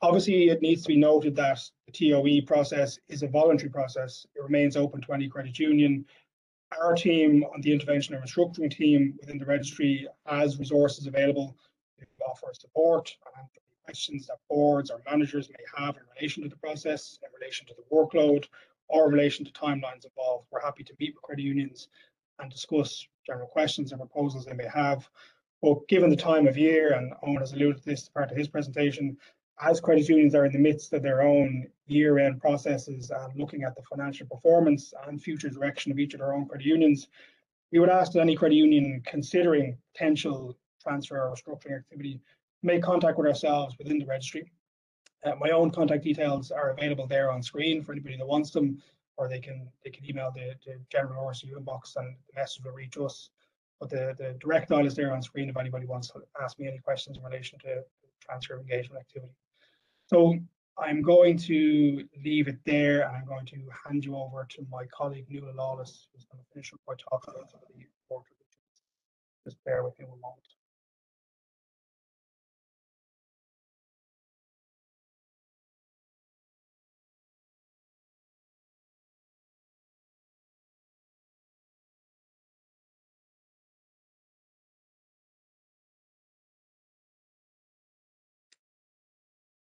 Obviously, it needs to be noted that the TOE process is a voluntary process. It remains open to any credit union. Our team on the intervention and restructuring team within the registry has resources available to offer support and questions that boards or managers may have in relation to the process, in relation to the workload, or in relation to timelines involved. We're happy to meet with credit unions and discuss general questions and proposals they may have. But given the time of year, and Owen has alluded to this part of his presentation, as credit unions are in the midst of their own year-end processes and looking at the financial performance and future direction of each of their own credit unions, we would ask that any credit union considering potential transfer or restructuring activity make contact with ourselves within the registry uh, my own contact details are available there on screen for anybody that wants them, or they can they can email the, the general RCU inbox and the message will reach us. But the, the direct dial is there on screen if anybody wants to ask me any questions in relation to transfer engagement activity. So I'm going to leave it there and I'm going to hand you over to my colleague Nuala Lawless, who's going to finish up by talking about the portal. Just bear with me one moment.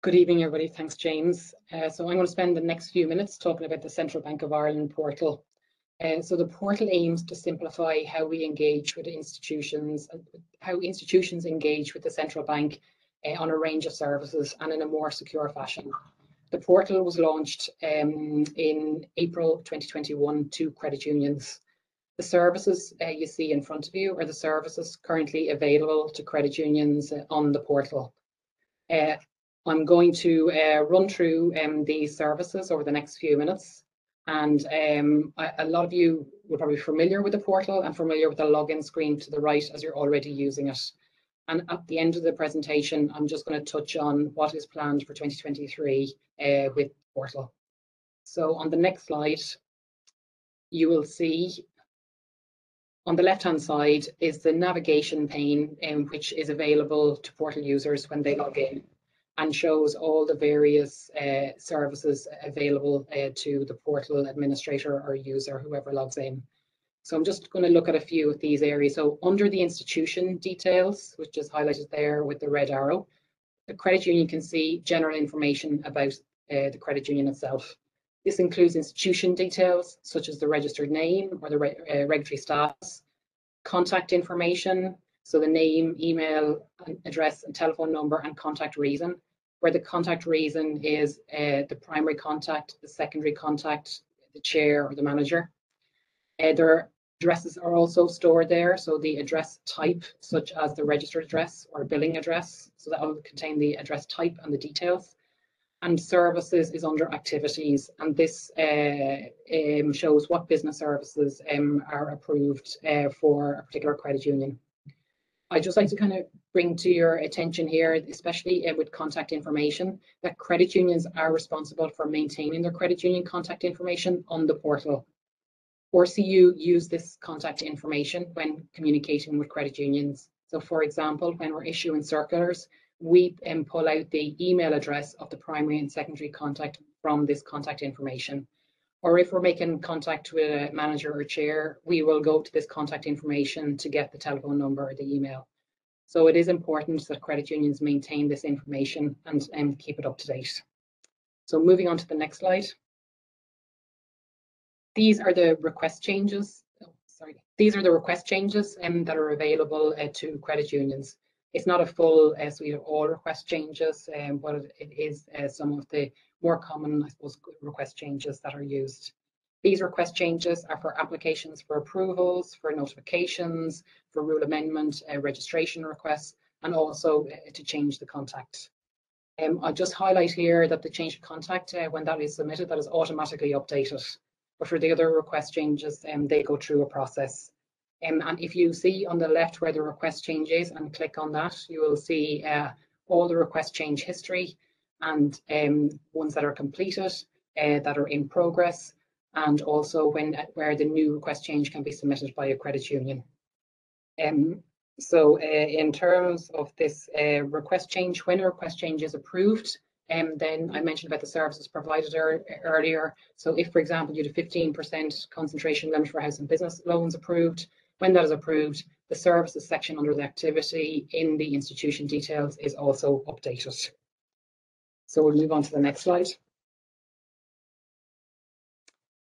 Good evening, everybody. Thanks, James. Uh, so I'm going to spend the next few minutes talking about the Central Bank of Ireland portal. Uh, so the portal aims to simplify how we engage with institutions, how institutions engage with the central bank uh, on a range of services and in a more secure fashion. The portal was launched um, in April 2021 to credit unions. The services uh, you see in front of you are the services currently available to credit unions uh, on the portal. Uh, I'm going to uh, run through um, these services over the next few minutes. And um, I, a lot of you will probably be familiar with the portal and familiar with the login screen to the right as you're already using it. And at the end of the presentation, I'm just going to touch on what is planned for 2023 uh, with portal. So on the next slide, you will see on the left-hand side is the navigation pane, um, which is available to portal users when they log in and shows all the various uh, services available uh, to the portal administrator or user, whoever logs in. So I'm just going to look at a few of these areas. So under the institution details, which is highlighted there with the red arrow, the credit union can see general information about uh, the credit union itself. This includes institution details such as the registered name or the re uh, regulatory status, contact information, so the name, email, address, and telephone number, and contact reason, where the contact reason is uh, the primary contact, the secondary contact, the chair, or the manager. Uh, their addresses are also stored there, so the address type, such as the registered address or billing address, so that will contain the address type and the details and services is under activities and this uh, um, shows what business services um, are approved uh, for a particular credit union. I'd just like to kind of bring to your attention here, especially uh, with contact information, that credit unions are responsible for maintaining their credit union contact information on the portal. RCU use this contact information when communicating with credit unions. So for example, when we're issuing circulars, we um, pull out the email address of the primary and secondary contact from this contact information. Or if we're making contact with a manager or chair, we will go to this contact information to get the telephone number or the email. So it is important that credit unions maintain this information and keep it up to date. So moving on to the next slide. These are the request changes. Oh, sorry, these are the request changes um, that are available uh, to credit unions. It's not a full uh, suite of all request changes, um, but it, it is uh, some of the more common, I suppose, request changes that are used. These request changes are for applications for approvals, for notifications, for rule amendment, uh, registration requests, and also uh, to change the contact. Um, I'll just highlight here that the change of contact, uh, when that is submitted, that is automatically updated. But for the other request changes, um, they go through a process um, and if you see on the left where the request change is and click on that, you will see uh, all the request change history and um, ones that are completed, uh, that are in progress, and also when where the new request change can be submitted by a credit union. Um, so uh, in terms of this uh, request change, when a request change is approved, um, then I mentioned about the services provided er earlier. So if, for example, you had a 15% concentration limit for house and business loans approved, when that is approved, the services section under the activity in the institution details is also updated. So we'll move on to the next slide.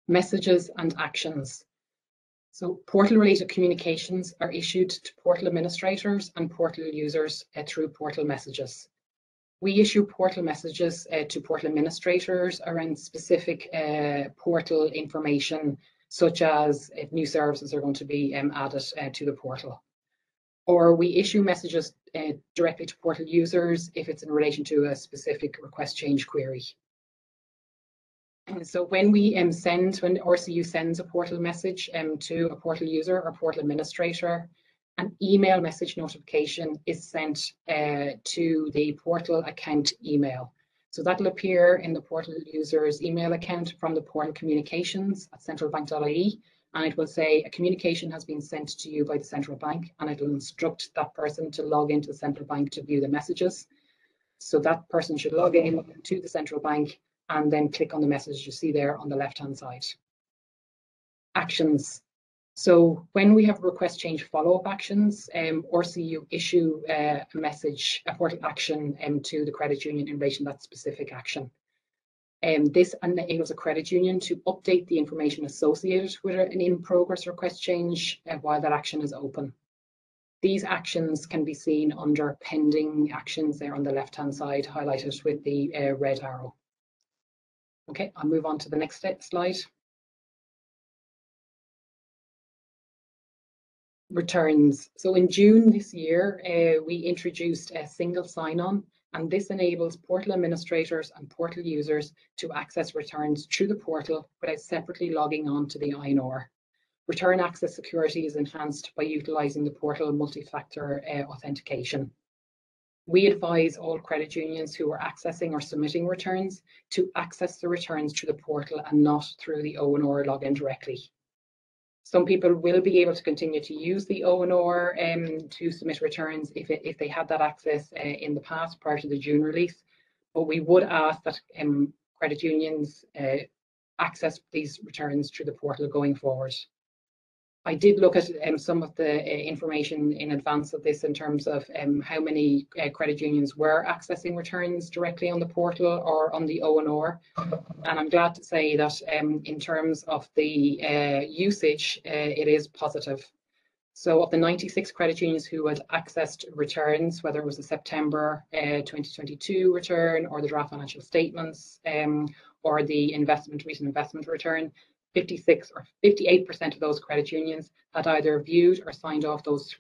Messages and actions. So portal related communications are issued to portal administrators and portal users uh, through portal messages. We issue portal messages uh, to portal administrators around specific uh, portal information such as if new services are going to be um, added to the portal. Or we issue messages directly to portal users if it's in relation to a specific request change query. So when we um, send, when RCU sends a portal message um, to a portal user or portal administrator, an email message notification is sent uh, to the portal account email. So that'll appear in the portal user's email account from the portal communications at centralbank.ie and it will say a communication has been sent to you by the central bank and it'll instruct that person to log into the central bank to view the messages. So that person should log in to the central bank and then click on the message you see there on the left hand side. Actions. So when we have request change follow-up actions, um, RCU issue uh, a message, a portal action um, to the credit union in relation to that specific action. Um, this enables a credit union to update the information associated with an in-progress request change uh, while that action is open. These actions can be seen under pending actions there on the left-hand side, highlighted with the uh, red arrow. Okay, I'll move on to the next slide. returns. So in June this year, uh, we introduced a single sign-on and this enables portal administrators and portal users to access returns through the portal without separately logging on to the ONR. Return access security is enhanced by utilising the portal multi-factor uh, authentication. We advise all credit unions who are accessing or submitting returns to access the returns through the portal and not through the ONR login directly. Some people will be able to continue to use the ONR um, to submit returns if, it, if they had that access uh, in the past prior to the June release. But we would ask that um, credit unions uh, access these returns through the portal going forward. I did look at um, some of the uh, information in advance of this in terms of um, how many uh, credit unions were accessing returns directly on the portal or on the ONR. And I'm glad to say that um, in terms of the uh, usage, uh, it is positive. So of the 96 credit unions who had accessed returns, whether it was the September uh, 2022 return or the draft financial statements um, or the investment recent investment return, 56 or 58% of those credit unions had either viewed or signed off those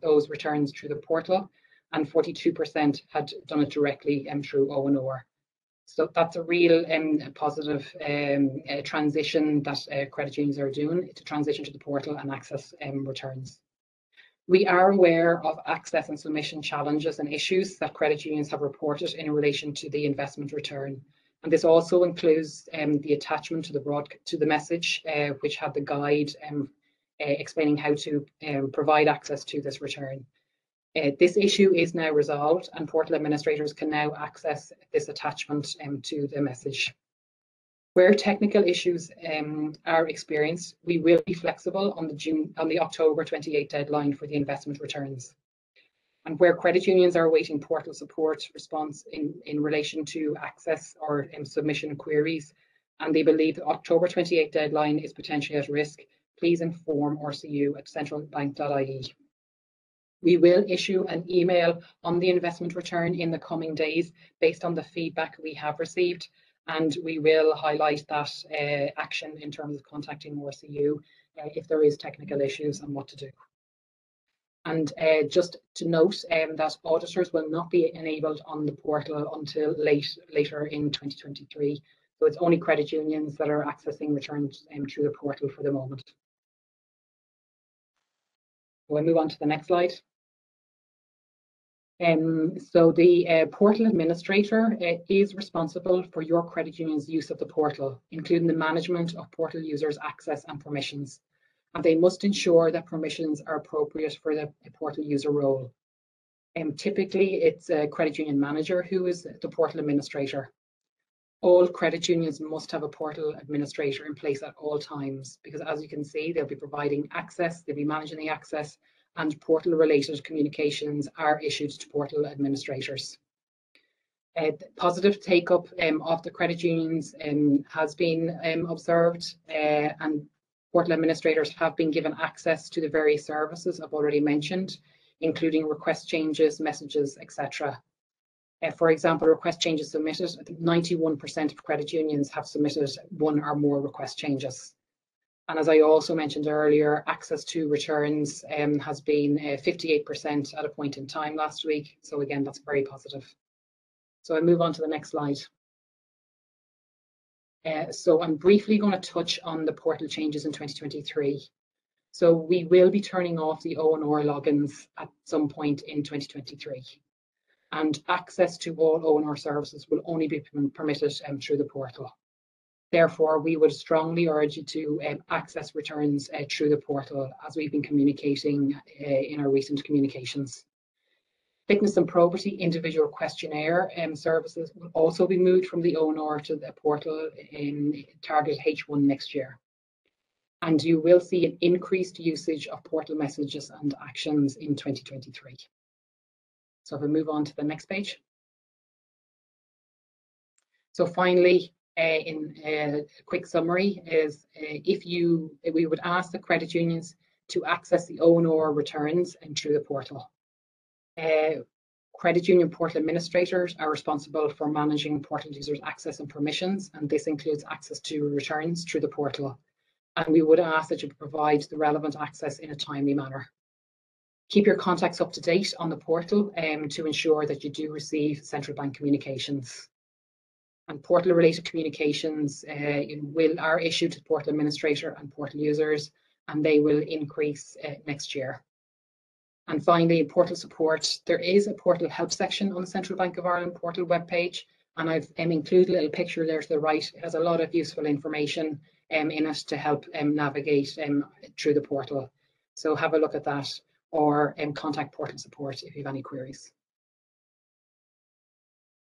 those returns through the portal, and 42% had done it directly um, through ONR. So that's a real um, positive um, uh, transition that uh, credit unions are doing to transition to the portal and access um, returns. We are aware of access and submission challenges and issues that credit unions have reported in relation to the investment return. And this also includes um, the attachment to the broad to the message, uh, which had the guide um, uh, explaining how to um, provide access to this return. Uh, this issue is now resolved and portal administrators can now access this attachment um, to the message. Where technical issues um, are experienced, we will be flexible on the June on the October 28 deadline for the investment returns and where credit unions are awaiting portal support response in, in relation to access or um, submission queries, and they believe the October 28 deadline is potentially at risk, please inform RCU at centralbank.ie. We will issue an email on the investment return in the coming days based on the feedback we have received, and we will highlight that uh, action in terms of contacting RCU uh, if there is technical issues and what to do. And uh, just to note um, that auditors will not be enabled on the portal until late later in 2023. So it's only credit unions that are accessing returns um, through the portal for the moment. We'll move on to the next slide. Um, so the uh, portal administrator uh, is responsible for your credit union's use of the portal, including the management of portal users' access and permissions and they must ensure that permissions are appropriate for the portal user role. Um, typically, it's a credit union manager who is the portal administrator. All credit unions must have a portal administrator in place at all times because as you can see, they'll be providing access, they'll be managing the access and portal related communications are issued to portal administrators. Uh, positive take up um, of the credit unions um, has been um, observed uh, and portal administrators have been given access to the various services I've already mentioned, including request changes, messages, etc. Uh, for example, request changes submitted, 91% of credit unions have submitted one or more request changes. And as I also mentioned earlier, access to returns um, has been 58% uh, at a point in time last week. So again, that's very positive. So I move on to the next slide. Uh, so I'm briefly going to touch on the portal changes in 2023. So we will be turning off the ONR logins at some point in 2023. And access to all ONR services will only be permitted um, through the portal. Therefore, we would strongly urge you to um, access returns uh, through the portal as we've been communicating uh, in our recent communications. Fitness and probity individual questionnaire um, services will also be moved from the ONR to the portal in target H1 next year. And you will see an increased usage of portal messages and actions in 2023. So if we move on to the next page. So finally, uh, in a quick summary is uh, if you, we would ask the credit unions to access the ONR returns and through the portal. Uh, credit union portal administrators are responsible for managing portal users' access and permissions, and this includes access to returns through the portal. And we would ask that you provide the relevant access in a timely manner. Keep your contacts up to date on the portal um, to ensure that you do receive central bank communications. And portal related communications uh, will are issued to portal administrator and portal users, and they will increase uh, next year. And finally, portal support. There is a portal help section on the Central Bank of Ireland portal webpage, and I've um, included a little picture there to the right. It has a lot of useful information um, in it to help um, navigate um, through the portal. So have a look at that or um, contact portal support if you have any queries.